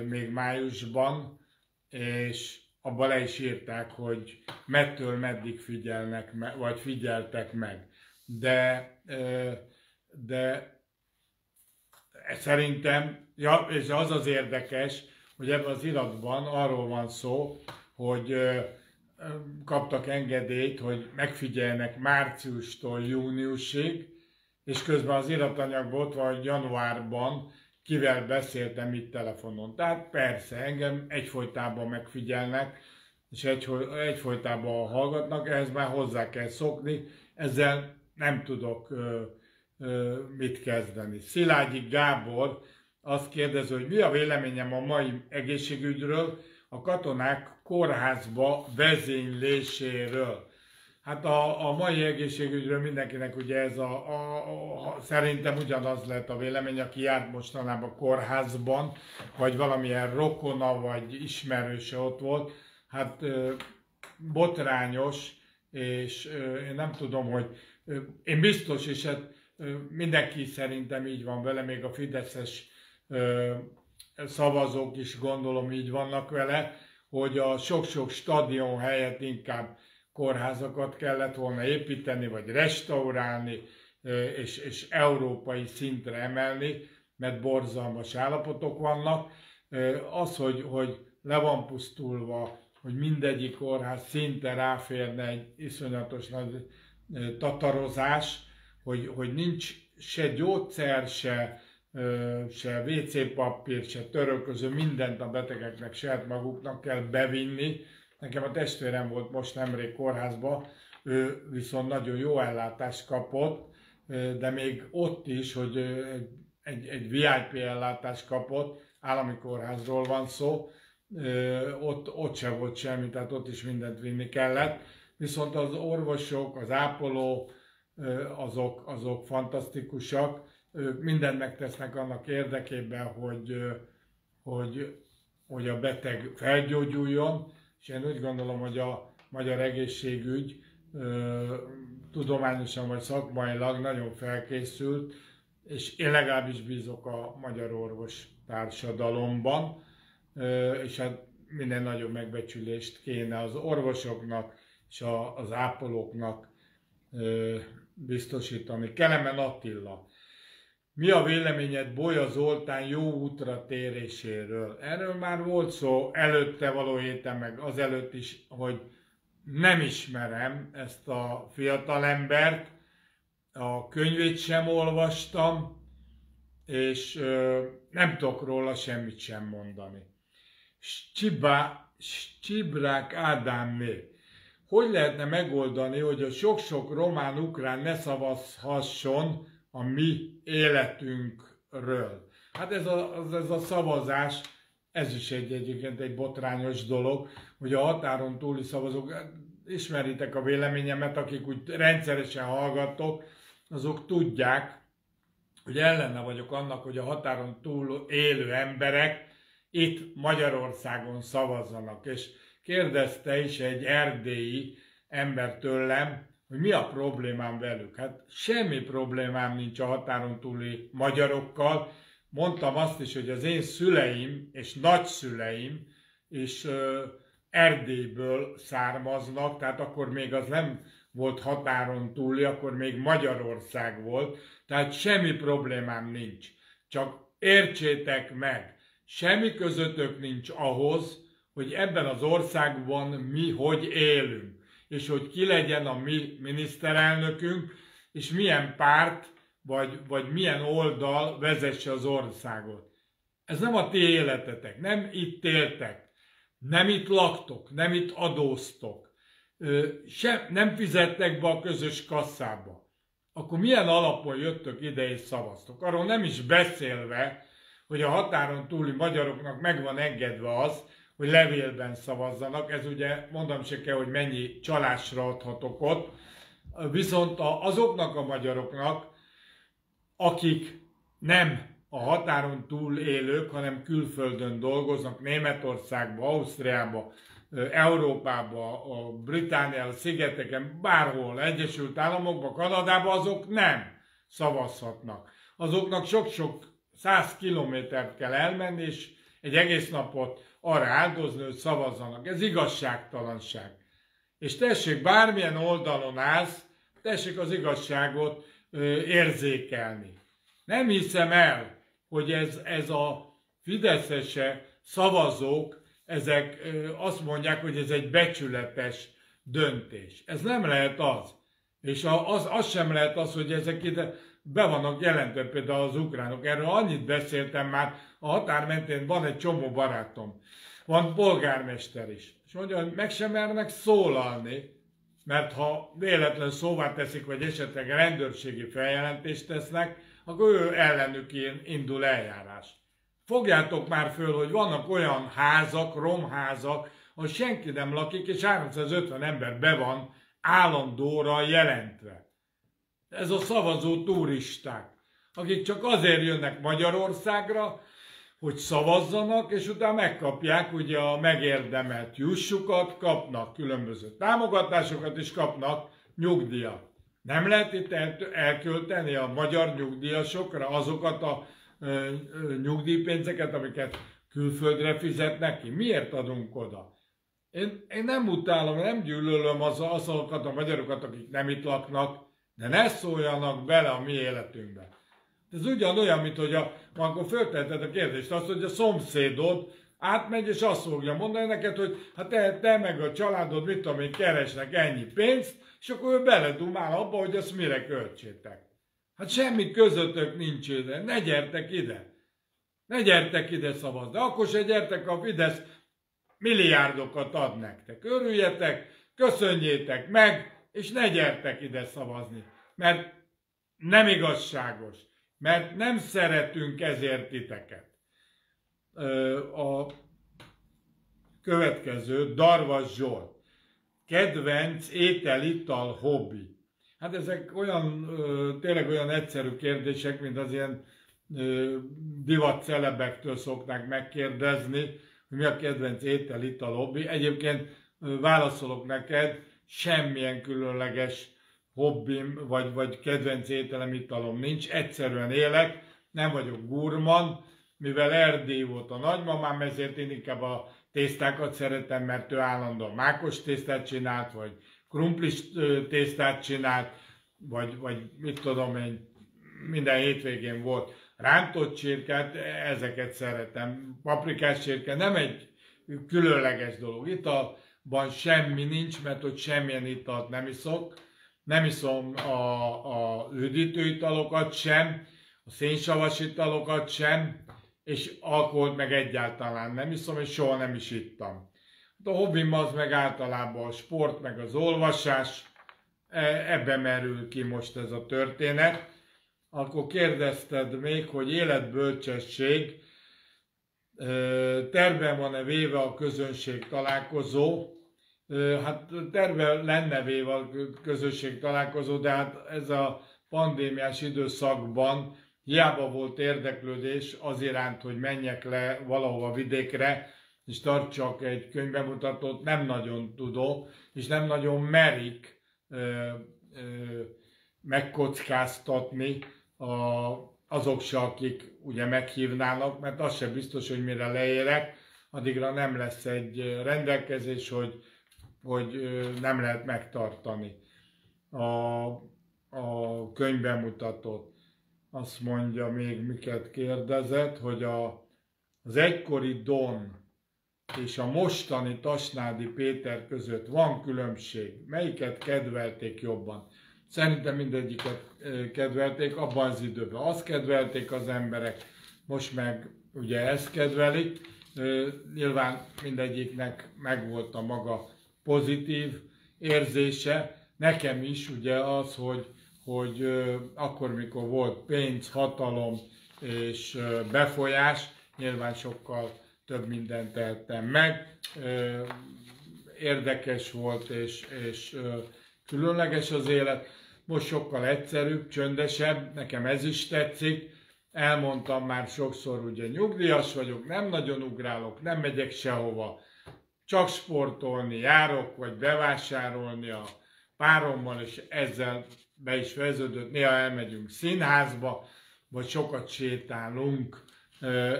még májusban, és abban le is írták, hogy mettől meddig figyelnek, vagy figyeltek meg. De de szerintem, ja, és az az érdekes, hogy ebben az iratban arról van szó, hogy kaptak engedélyt, hogy megfigyeljenek márciustól júniusig, és közben az iratanyagban ott van, hogy januárban kivel beszéltem itt telefonon. Tehát persze, engem egyfolytában megfigyelnek, és egy, egyfolytában hallgatnak, ehhez már hozzá kell szokni, ezzel nem tudok ö, ö, mit kezdeni. Szilágyi Gábor azt kérdezi, hogy mi a véleményem a mai egészségügyről, a katonák kórházba vezényléséről. Hát a, a mai egészségügyről mindenkinek ugye ez a, a, a, szerintem ugyanaz lett a vélemény, aki járt mostanában kórházban, vagy valamilyen rokona, vagy ismerőse ott volt. Hát botrányos, és én nem tudom, hogy én biztos, és hát mindenki szerintem így van vele, még a Fideszes szavazók is gondolom így vannak vele, hogy a sok-sok stadion helyett inkább kórházakat kellett volna építeni, vagy restaurálni, és, és európai szintre emelni, mert borzalmas állapotok vannak. Az, hogy, hogy le van pusztulva, hogy mindegyik kórház szinte ráférne egy iszonyatos nagy tatarozás, hogy, hogy nincs se gyógyszer, se, se WC papír, se törölköző, mindent a betegeknek saját maguknak kell bevinni. Nekem a testvérem volt most nemrég kórházba, ő viszont nagyon jó ellátást kapott, de még ott is, hogy egy, egy, egy VIP ellátást kapott, állami kórházról van szó, ott, ott se volt semmi, tehát ott is mindent vinni kellett. Viszont az orvosok, az ápoló, azok, azok fantasztikusak, mindent megtesznek annak érdekében, hogy, hogy, hogy a beteg felgyógyuljon, és én úgy gondolom, hogy a magyar egészségügy tudományosan vagy szakmailag nagyon felkészült, és én legalábbis bízok a magyar orvos társadalomban, és hát minden nagyobb megbecsülést kéne az orvosoknak és az ápolóknak biztosítani. Kelemen Attila, mi a véleményed Bolya Zoltán jó útra téréséről? Erről már volt szó előtte való héten, meg azelőtt is, hogy nem ismerem ezt a fiatalembert, a könyvét sem olvastam, és ö, nem tudok róla semmit sem mondani. Csibrák Csibrák Ádámé. Hogy lehetne megoldani, hogy a sok-sok román-ukrán ne szavazhasson a mi életünkről. Hát ez a, ez a szavazás, ez is egy egyébként egy botrányos dolog, hogy a határon túli szavazók, hát ismeritek a véleményemet, akik úgy rendszeresen hallgatok, azok tudják, hogy ellene vagyok annak, hogy a határon túl élő emberek itt Magyarországon szavazzanak. És kérdezte is egy erdélyi ember tőlem, hogy mi a problémám velük. Hát semmi problémám nincs a határon túli magyarokkal. Mondtam azt is, hogy az én szüleim és nagyszüleim is Erdélyből származnak, tehát akkor még az nem volt határon túli, akkor még Magyarország volt, tehát semmi problémám nincs. Csak értsétek meg, semmi közöttök nincs ahhoz, hogy ebben az országban mi hogy élünk és hogy ki legyen a mi miniszterelnökünk, és milyen párt, vagy, vagy milyen oldal vezesse az országot. Ez nem a ti életetek, nem itt éltek, nem itt laktok, nem itt adóztok, sem, nem fizettek be a közös kasszába. Akkor milyen alapon jöttök ide és szavaztok? Arról nem is beszélve, hogy a határon túli magyaroknak meg van engedve az, hogy levélben szavazzanak. Ez ugye mondom se kell, hogy mennyi csalásra adhatok ott. Viszont azoknak a magyaroknak, akik nem a határon túl élők, hanem külföldön dolgoznak, Németországba, Ausztriába, Európába, a Británia, a szigeteken, bárhol, Egyesült Államokba, Kanadába, azok nem szavazhatnak. Azoknak sok-sok száz kilométert kell elmenni, és egy egész napot arra áldozni, hogy szavazzanak. Ez igazságtalanság. És tessék, bármilyen oldalon állsz, tessék az igazságot ö, érzékelni. Nem hiszem el, hogy ez, ez a fideszese szavazók, ezek ö, azt mondják, hogy ez egy becsületes döntés. Ez nem lehet az. És az, az sem lehet az, hogy ezek ide be vannak jelentve például az ukránok. Erről annyit beszéltem már, a határ mentén van egy csomó barátom. Van polgármester is. És mondja, hogy meg sem mernek szólalni, mert ha véletlen szóvá teszik, vagy esetleg rendőrségi feljelentést tesznek, akkor ő ellenük indul eljárás. Fogjátok már föl, hogy vannak olyan házak, romházak, ahol senki nem lakik, és 350 ember be van állandóra jelentve. Ez a szavazó turisták, akik csak azért jönnek Magyarországra, hogy szavazzanak, és utána megkapják ugye a megérdemelt jussukat, kapnak különböző támogatásokat, és kapnak nyugdíjat. Nem lehet itt elkölteni a magyar nyugdíjasokra azokat a nyugdíjpénzeket, amiket külföldre fizetnek ki. Miért adunk oda? Én, én nem utálom, nem gyűlölöm az, azokat a magyarokat, akik nem itt laknak, de ne szóljanak bele a mi életünkbe. Ez ugyanolyan, mint hogy a, akkor föltetted a kérdést, azt, hogy a szomszédod átmegy, és azt fogja mondani neked, hogy hát te, te meg a családod, mit tudom én, keresnek ennyi pénzt, és akkor ő beledumál abba, hogy ezt mire költsétek. Hát semmi közöttök nincs ide, ne gyertek ide. Ne gyertek ide szavazni. Akkor se gyertek, a Fidesz milliárdokat ad nektek. Örüljetek, köszönjétek meg, és ne gyertek ide szavazni. Mert nem igazságos mert nem szeretünk ezért titeket. A következő, Darvas Zsolt. Kedvenc étel-ital hobbi. Hát ezek olyan, tényleg olyan egyszerű kérdések, mint az ilyen divat celebektől szokták megkérdezni, hogy mi a kedvenc étel-ital hobbi. Egyébként válaszolok neked, semmilyen különleges hobbim, vagy, vagy kedvenc ételem, italom nincs, egyszerűen élek, nem vagyok gurman, mivel Erdély volt a nagymamám, ezért én inkább a tésztákat szeretem, mert ő állandóan mákos tésztát csinált, vagy krumplis tésztát csinált, vagy, vagy mit tudom én, minden hétvégén volt rántott csirkát, ezeket szeretem. Paprikás csirke nem egy különleges dolog. Italban semmi nincs, mert hogy semmilyen italt nem iszok nem iszom a, a üdítőitalokat sem, a szénsavas italokat sem, és alkoholt meg egyáltalán nem iszom, és soha nem is ittam. A hobbim az meg általában a sport, meg az olvasás, e, ebbe merül ki most ez a történet. Akkor kérdezted még, hogy életbölcsesség, e, terve van-e véve a közönség találkozó, Hát terve lenne véve a közösség találkozó, de hát ez a pandémiás időszakban hiába volt érdeklődés az iránt, hogy menjek le valahova vidékre, és tartsak egy könyvbemutatót, nem nagyon tudó, és nem nagyon merik ö, ö, megkockáztatni a, azok se, akik ugye meghívnának, mert az se biztos, hogy mire leérek, addigra nem lesz egy rendelkezés, hogy hogy nem lehet megtartani a, a könyvbemutatót. Azt mondja még, miket kérdezett, hogy a, az egykori Don és a mostani Tasnádi Péter között van különbség. Melyiket kedvelték jobban? Szerintem mindegyiket kedvelték abban az időben. Azt kedvelték az emberek, most meg ugye ezt kedvelik. Nyilván mindegyiknek megvolt a maga pozitív érzése. Nekem is ugye az, hogy, hogy akkor, mikor volt pénz, hatalom és befolyás, nyilván sokkal több mindent tehettem meg. Érdekes volt és, és különleges az élet. Most sokkal egyszerűbb, csöndesebb, nekem ez is tetszik. Elmondtam már sokszor, ugye nyugdíjas vagyok, nem nagyon ugrálok, nem megyek sehova csak sportolni járok, vagy bevásárolni a párommal, és ezzel be is fejeződött. Néha elmegyünk színházba, vagy sokat sétálunk.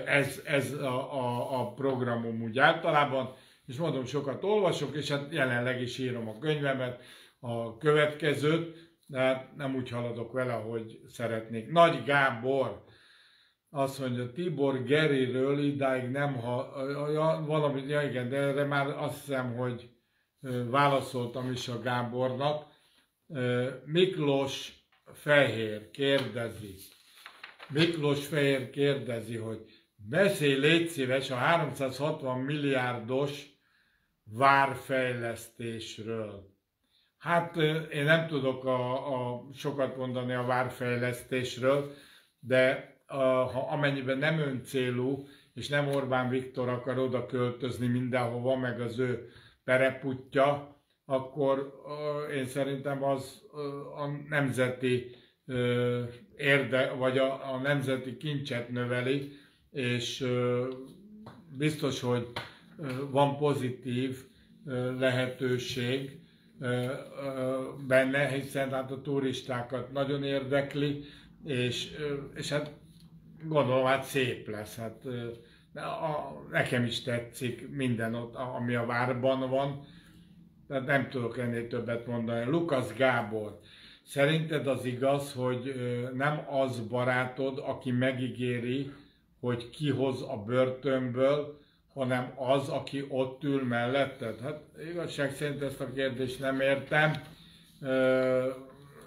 Ez, ez a, a, a programom úgy általában. És mondom, sokat olvasok, és hát jelenleg is írom a könyvemet, a következőt, de hát nem úgy haladok vele, hogy szeretnék. Nagy Gábor azt mondja, Tibor Geriről idáig nem ha, valami, ja igen, de erre már azt hiszem, hogy válaszoltam is a Gábornak. Miklós Fehér kérdezi, Miklós Fehér kérdezi, hogy beszélj légy szíves a 360 milliárdos várfejlesztésről. Hát én nem tudok a, a, sokat mondani a várfejlesztésről, de ha amennyiben nem öncélú, és nem Orbán Viktor akar oda költözni mindenhova, meg az ő pereputja, akkor én szerintem az a nemzeti érde, vagy a, a nemzeti kincset növeli, és biztos, hogy van pozitív lehetőség benne, hiszen hát a turistákat nagyon érdekli, és, és hát gondolom, hát szép lesz. Hát, a, nekem is tetszik minden ott, ami a várban van, tehát nem tudok ennél többet mondani. Lukasz Gábor, szerinted az igaz, hogy nem az barátod, aki megígéri, hogy kihoz a börtönből, hanem az, aki ott ül melletted? Hát igazság szerint ezt a kérdést nem értem.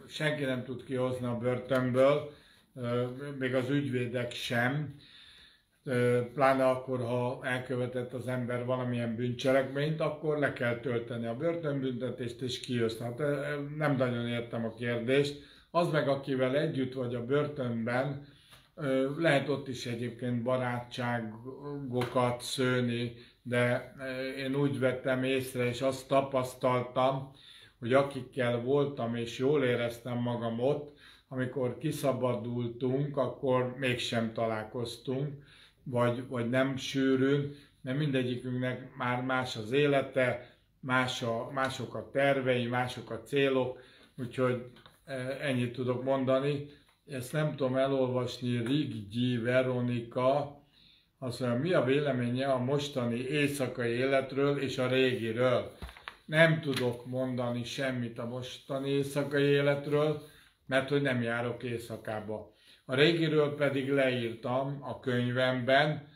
Senki nem tud kihozni a börtönből, még az ügyvédek sem pláne akkor, ha elkövetett az ember valamilyen bűncselekményt, akkor le kell tölteni a börtönbüntetést és kijössz. Hát nem nagyon értem a kérdést. Az meg, akivel együtt vagy a börtönben, lehet ott is egyébként barátságokat szőni, de én úgy vettem észre, és azt tapasztaltam, hogy akikkel voltam, és jól éreztem magam ott, amikor kiszabadultunk, akkor mégsem találkoztunk vagy, vagy nem sűrűn, mert mindegyikünknek már más az élete, más a, mások a tervei, mások a célok, úgyhogy e, ennyit tudok mondani. Ezt nem tudom elolvasni, Riggy Veronika, azt mondja, mi a véleménye a mostani éjszakai életről és a régiről. Nem tudok mondani semmit a mostani éjszakai életről, mert hogy nem járok éjszakába. A régiről pedig leírtam a könyvemben,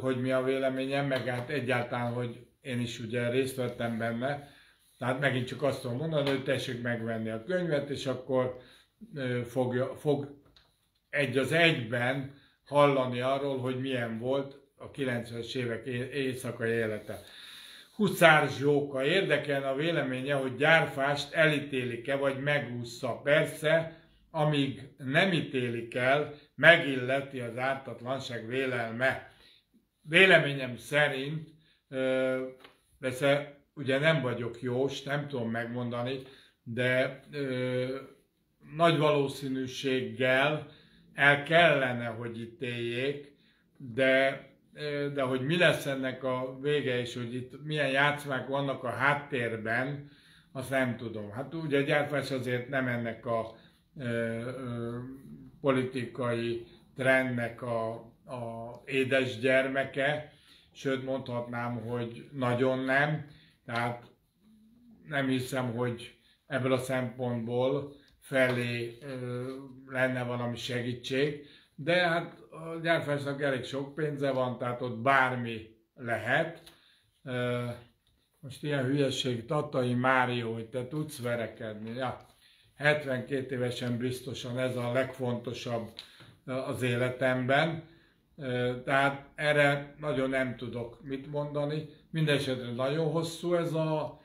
hogy mi a véleményem, meg hát egyáltalán, hogy én is ugye részt vettem benne. Tehát megint csak azt tudom mondani, hogy tessék megvenni a könyvet, és akkor fogja, fog egy az egyben hallani arról, hogy milyen volt a 90-es évek éjszakai élete. Huszár Zsóka érdekel a véleménye, hogy gyárfást elítélik-e, vagy megúszza. Persze, amíg nem ítélik el, megilleti az ártatlanság vélelme. Véleményem szerint, persze ugye nem vagyok jós, nem tudom megmondani, de nagy valószínűséggel el kellene, hogy ítéljék, de, de hogy mi lesz ennek a vége, és hogy itt milyen játszmák vannak a háttérben, azt nem tudom. Hát ugye a gyártás azért nem ennek a politikai trendnek a, a édes gyermeke, sőt mondhatnám, hogy nagyon nem. Tehát nem hiszem, hogy ebből a szempontból felé ö, lenne valami segítség, de hát a gyárfásnak elég sok pénze van, tehát ott bármi lehet. Most ilyen hülyeség, Tatai Mário, hogy te tudsz verekedni. Ja, 72 évesen biztosan ez a legfontosabb az életemben. Tehát erre nagyon nem tudok mit mondani. Mindenesetre nagyon hosszú ez a,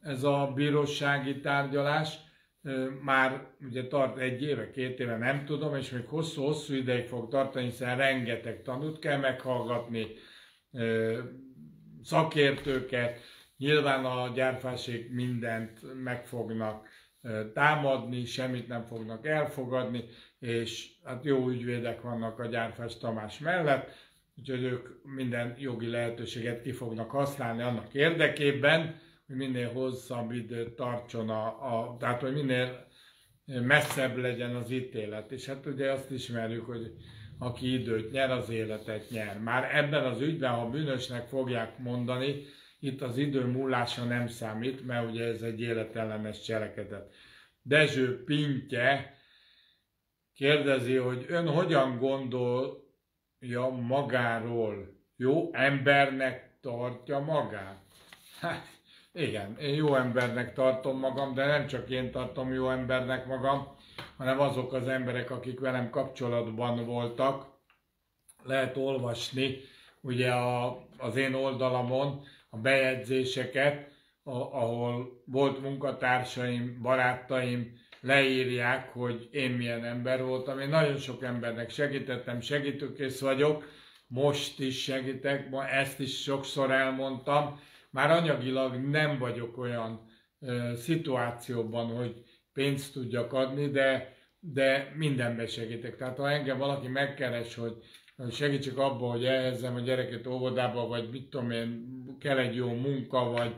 ez a bírósági tárgyalás. Már ugye tart egy éve, két éve, nem tudom, és még hosszú-hosszú ideig fog tartani, hiszen rengeteg tanút kell meghallgatni, szakértőket, nyilván a gyárfásék mindent megfognak támadni, semmit nem fognak elfogadni, és hát jó ügyvédek vannak a Gyárfás Tamás mellett, úgyhogy ők minden jogi lehetőséget ki fognak használni annak érdekében, hogy minél hosszabb időt tartson a, a tehát hogy minél messzebb legyen az ítélet. És hát ugye azt ismerjük, hogy aki időt nyer, az életet nyer. Már ebben az ügyben, ha bűnösnek fogják mondani, itt az idő múlása nem számít, mert ugye ez egy életellenes cselekedet. Dezső Pintje kérdezi, hogy ön hogyan gondolja magáról? Jó embernek tartja magát? Hát, igen, én jó embernek tartom magam, de nem csak én tartom jó embernek magam, hanem azok az emberek, akik velem kapcsolatban voltak. Lehet olvasni ugye a, az én oldalamon, a bejegyzéseket, ahol volt munkatársaim, barátaim, leírják, hogy én milyen ember voltam. Én nagyon sok embernek segítettem, segítőkész vagyok, most is segítek, ma ezt is sokszor elmondtam. Már anyagilag nem vagyok olyan ö, szituációban, hogy pénzt tudjak adni, de, de mindenben segítek. Tehát ha engem valaki megkeres, hogy segítsek abban, hogy elhezzem a gyereket óvodába, vagy mit tudom én, kell egy jó munka, vagy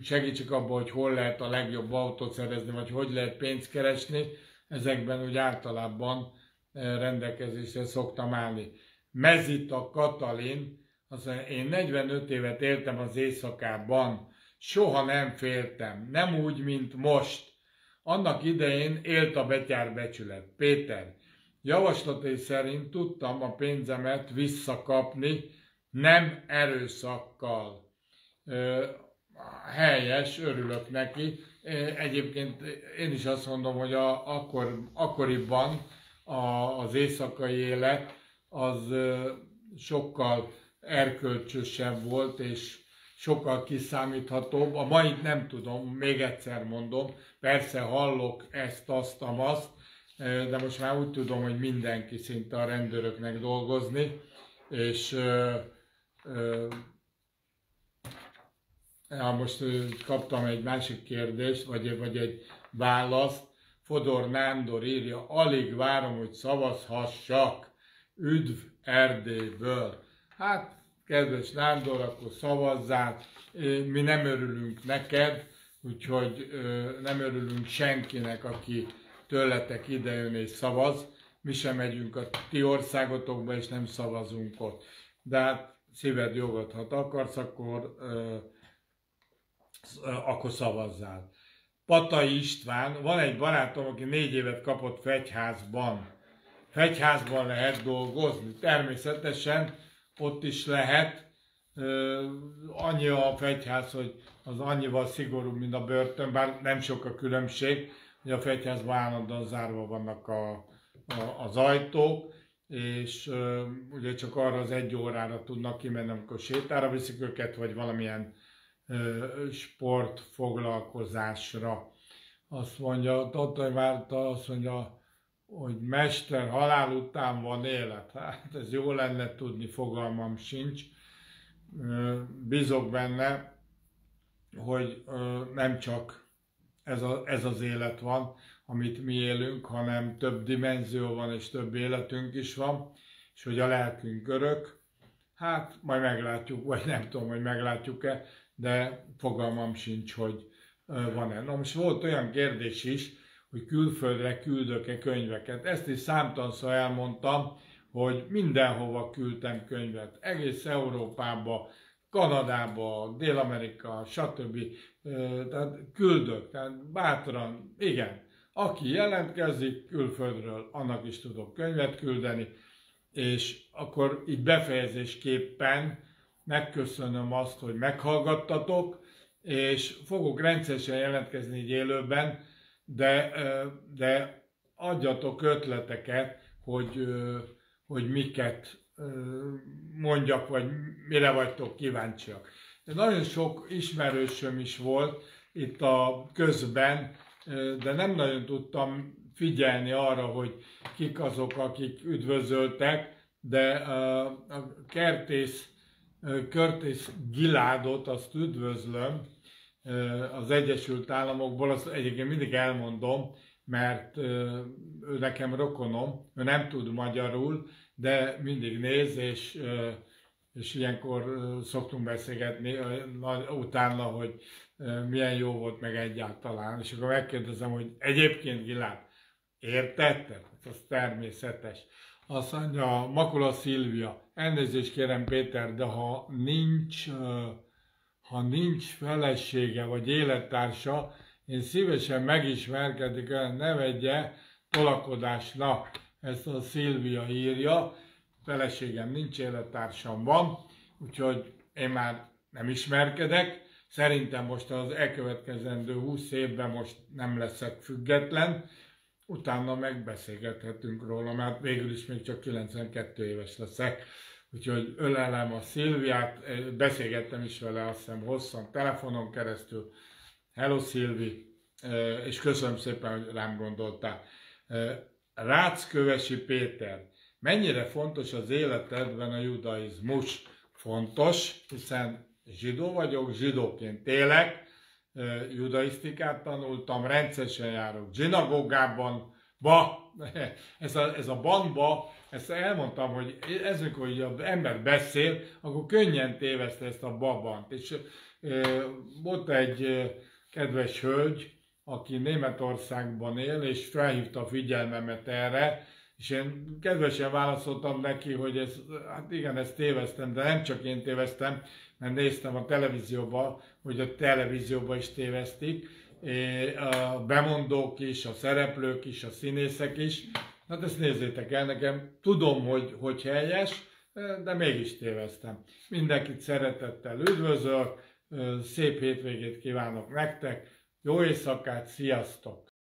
segítsek abban, hogy hol lehet a legjobb autót szerezni, vagy hogy lehet pénzt keresni, ezekben úgy általában rendelkezésre szoktam állni. Mezita Katalin, azt mondja, én 45 évet éltem az éjszakában, soha nem féltem, nem úgy, mint most. Annak idején élt a betyár becsület. Péter, javaslatai szerint tudtam a pénzemet visszakapni, nem erőszakkal helyes, örülök neki. Egyébként én is azt mondom, hogy a, akkor, akkoriban a, az éjszakai élet az sokkal erkölcsösebb volt, és sokkal kiszámíthatóbb. A mai nem tudom, még egyszer mondom, persze hallok ezt, azt, azt, de most már úgy tudom, hogy mindenki szinte a rendőröknek dolgozni, és Ja, most kaptam egy másik kérdést, vagy, vagy egy választ. Fodor Nándor írja, alig várom, hogy szavazhassak. Üdv Erdélyből. Hát, kedves Nándor, akkor szavazzál. Mi nem örülünk neked, úgyhogy nem örülünk senkinek, aki tőletek idejön és szavaz. Mi sem megyünk a ti országotokba, és nem szavazunk ott. De hát szíved jogot, ha akarsz, akkor akkor szavazzál. Patai István, van egy barátom, aki négy évet kapott fegyházban. Fegyházban lehet dolgozni, természetesen ott is lehet. Annyi a fegyház, hogy az annyival szigorúbb, mint a börtön, bár nem sok a különbség, hogy a fegyházban állandóan zárva vannak a, a, az ajtók, és ugye csak arra az egy órára tudnak kimenni, amikor sétára viszik őket, vagy valamilyen sportfoglalkozásra. Azt mondja, Tottai Márta azt mondja, hogy mester halál után van élet. Hát ez jó lenne tudni, fogalmam sincs. Bízok benne, hogy nem csak ez, a, ez az élet van, amit mi élünk, hanem több dimenzió van, és több életünk is van, és hogy a lelkünk örök. Hát majd meglátjuk, vagy nem tudom, hogy meglátjuk-e, de fogalmam sincs, hogy van-e. Na most volt olyan kérdés is, hogy külföldre küldök-e könyveket. Ezt is számtalanszor elmondtam, hogy mindenhova küldtem könyvet. Egész Európába, Kanadába, Dél-Amerika, stb. Tehát küldök, tehát bátran, igen. Aki jelentkezik külföldről, annak is tudok könyvet küldeni, és akkor így befejezésképpen megköszönöm azt, hogy meghallgattatok, és fogok rendszeresen jelentkezni így élőben, de, de adjatok ötleteket, hogy, hogy miket mondjak, vagy mire vagytok kíváncsiak. De nagyon sok ismerősöm is volt itt a közben, de nem nagyon tudtam figyelni arra, hogy kik azok, akik üdvözöltek, de a kertész Curtis Giládot, azt üdvözlöm az Egyesült Államokból, azt egyébként mindig elmondom, mert ő nekem rokonom, ő nem tud magyarul, de mindig néz, és, és ilyenkor szoktunk beszélgetni utána, hogy milyen jó volt meg egyáltalán, és akkor megkérdezem, hogy egyébként Gilád, értetted? Az természetes. Azt mondja, Makula Szilvia, elnézést kérem Péter, de ha nincs, ha nincs felesége vagy élettársa, én szívesen megismerkedik el, ne vegye tolakodásnak. Ezt a Szilvia írja, feleségem nincs, élettársam van, úgyhogy én már nem ismerkedek. Szerintem most az elkövetkezendő 20 évben most nem leszek független, utána megbeszélgethetünk róla, mert végül is még csak 92 éves leszek, úgyhogy ölelem a Szilviát, beszélgettem is vele azt hiszem hosszan telefonon keresztül. Hello Szilvi, és köszönöm szépen, hogy rám gondoltál. Ráckövesi Péter, mennyire fontos az életedben a judaizmus? Fontos, hiszen zsidó vagyok, zsidóként élek, judaisztikát tanultam, rendszeresen járok zsinagógában, ba, ez a, ez a banba, ezt elmondtam, hogy ez, amikor az ember beszél, akkor könnyen téveszte ezt a babant. És e, volt egy kedves hölgy, aki Németországban él, és felhívta a figyelmemet erre, és én kedvesen válaszoltam neki, hogy ez, hát igen, ezt téveztem, de nem csak én téveztem, mert néztem a televízióba, hogy a televízióba is tévesztik, a bemondók is, a szereplők is, a színészek is. Hát ezt nézzétek el nekem, tudom, hogy, hogy helyes, de mégis téveztem. Mindenkit szeretettel üdvözlök, szép hétvégét kívánok nektek, jó éjszakát, sziasztok!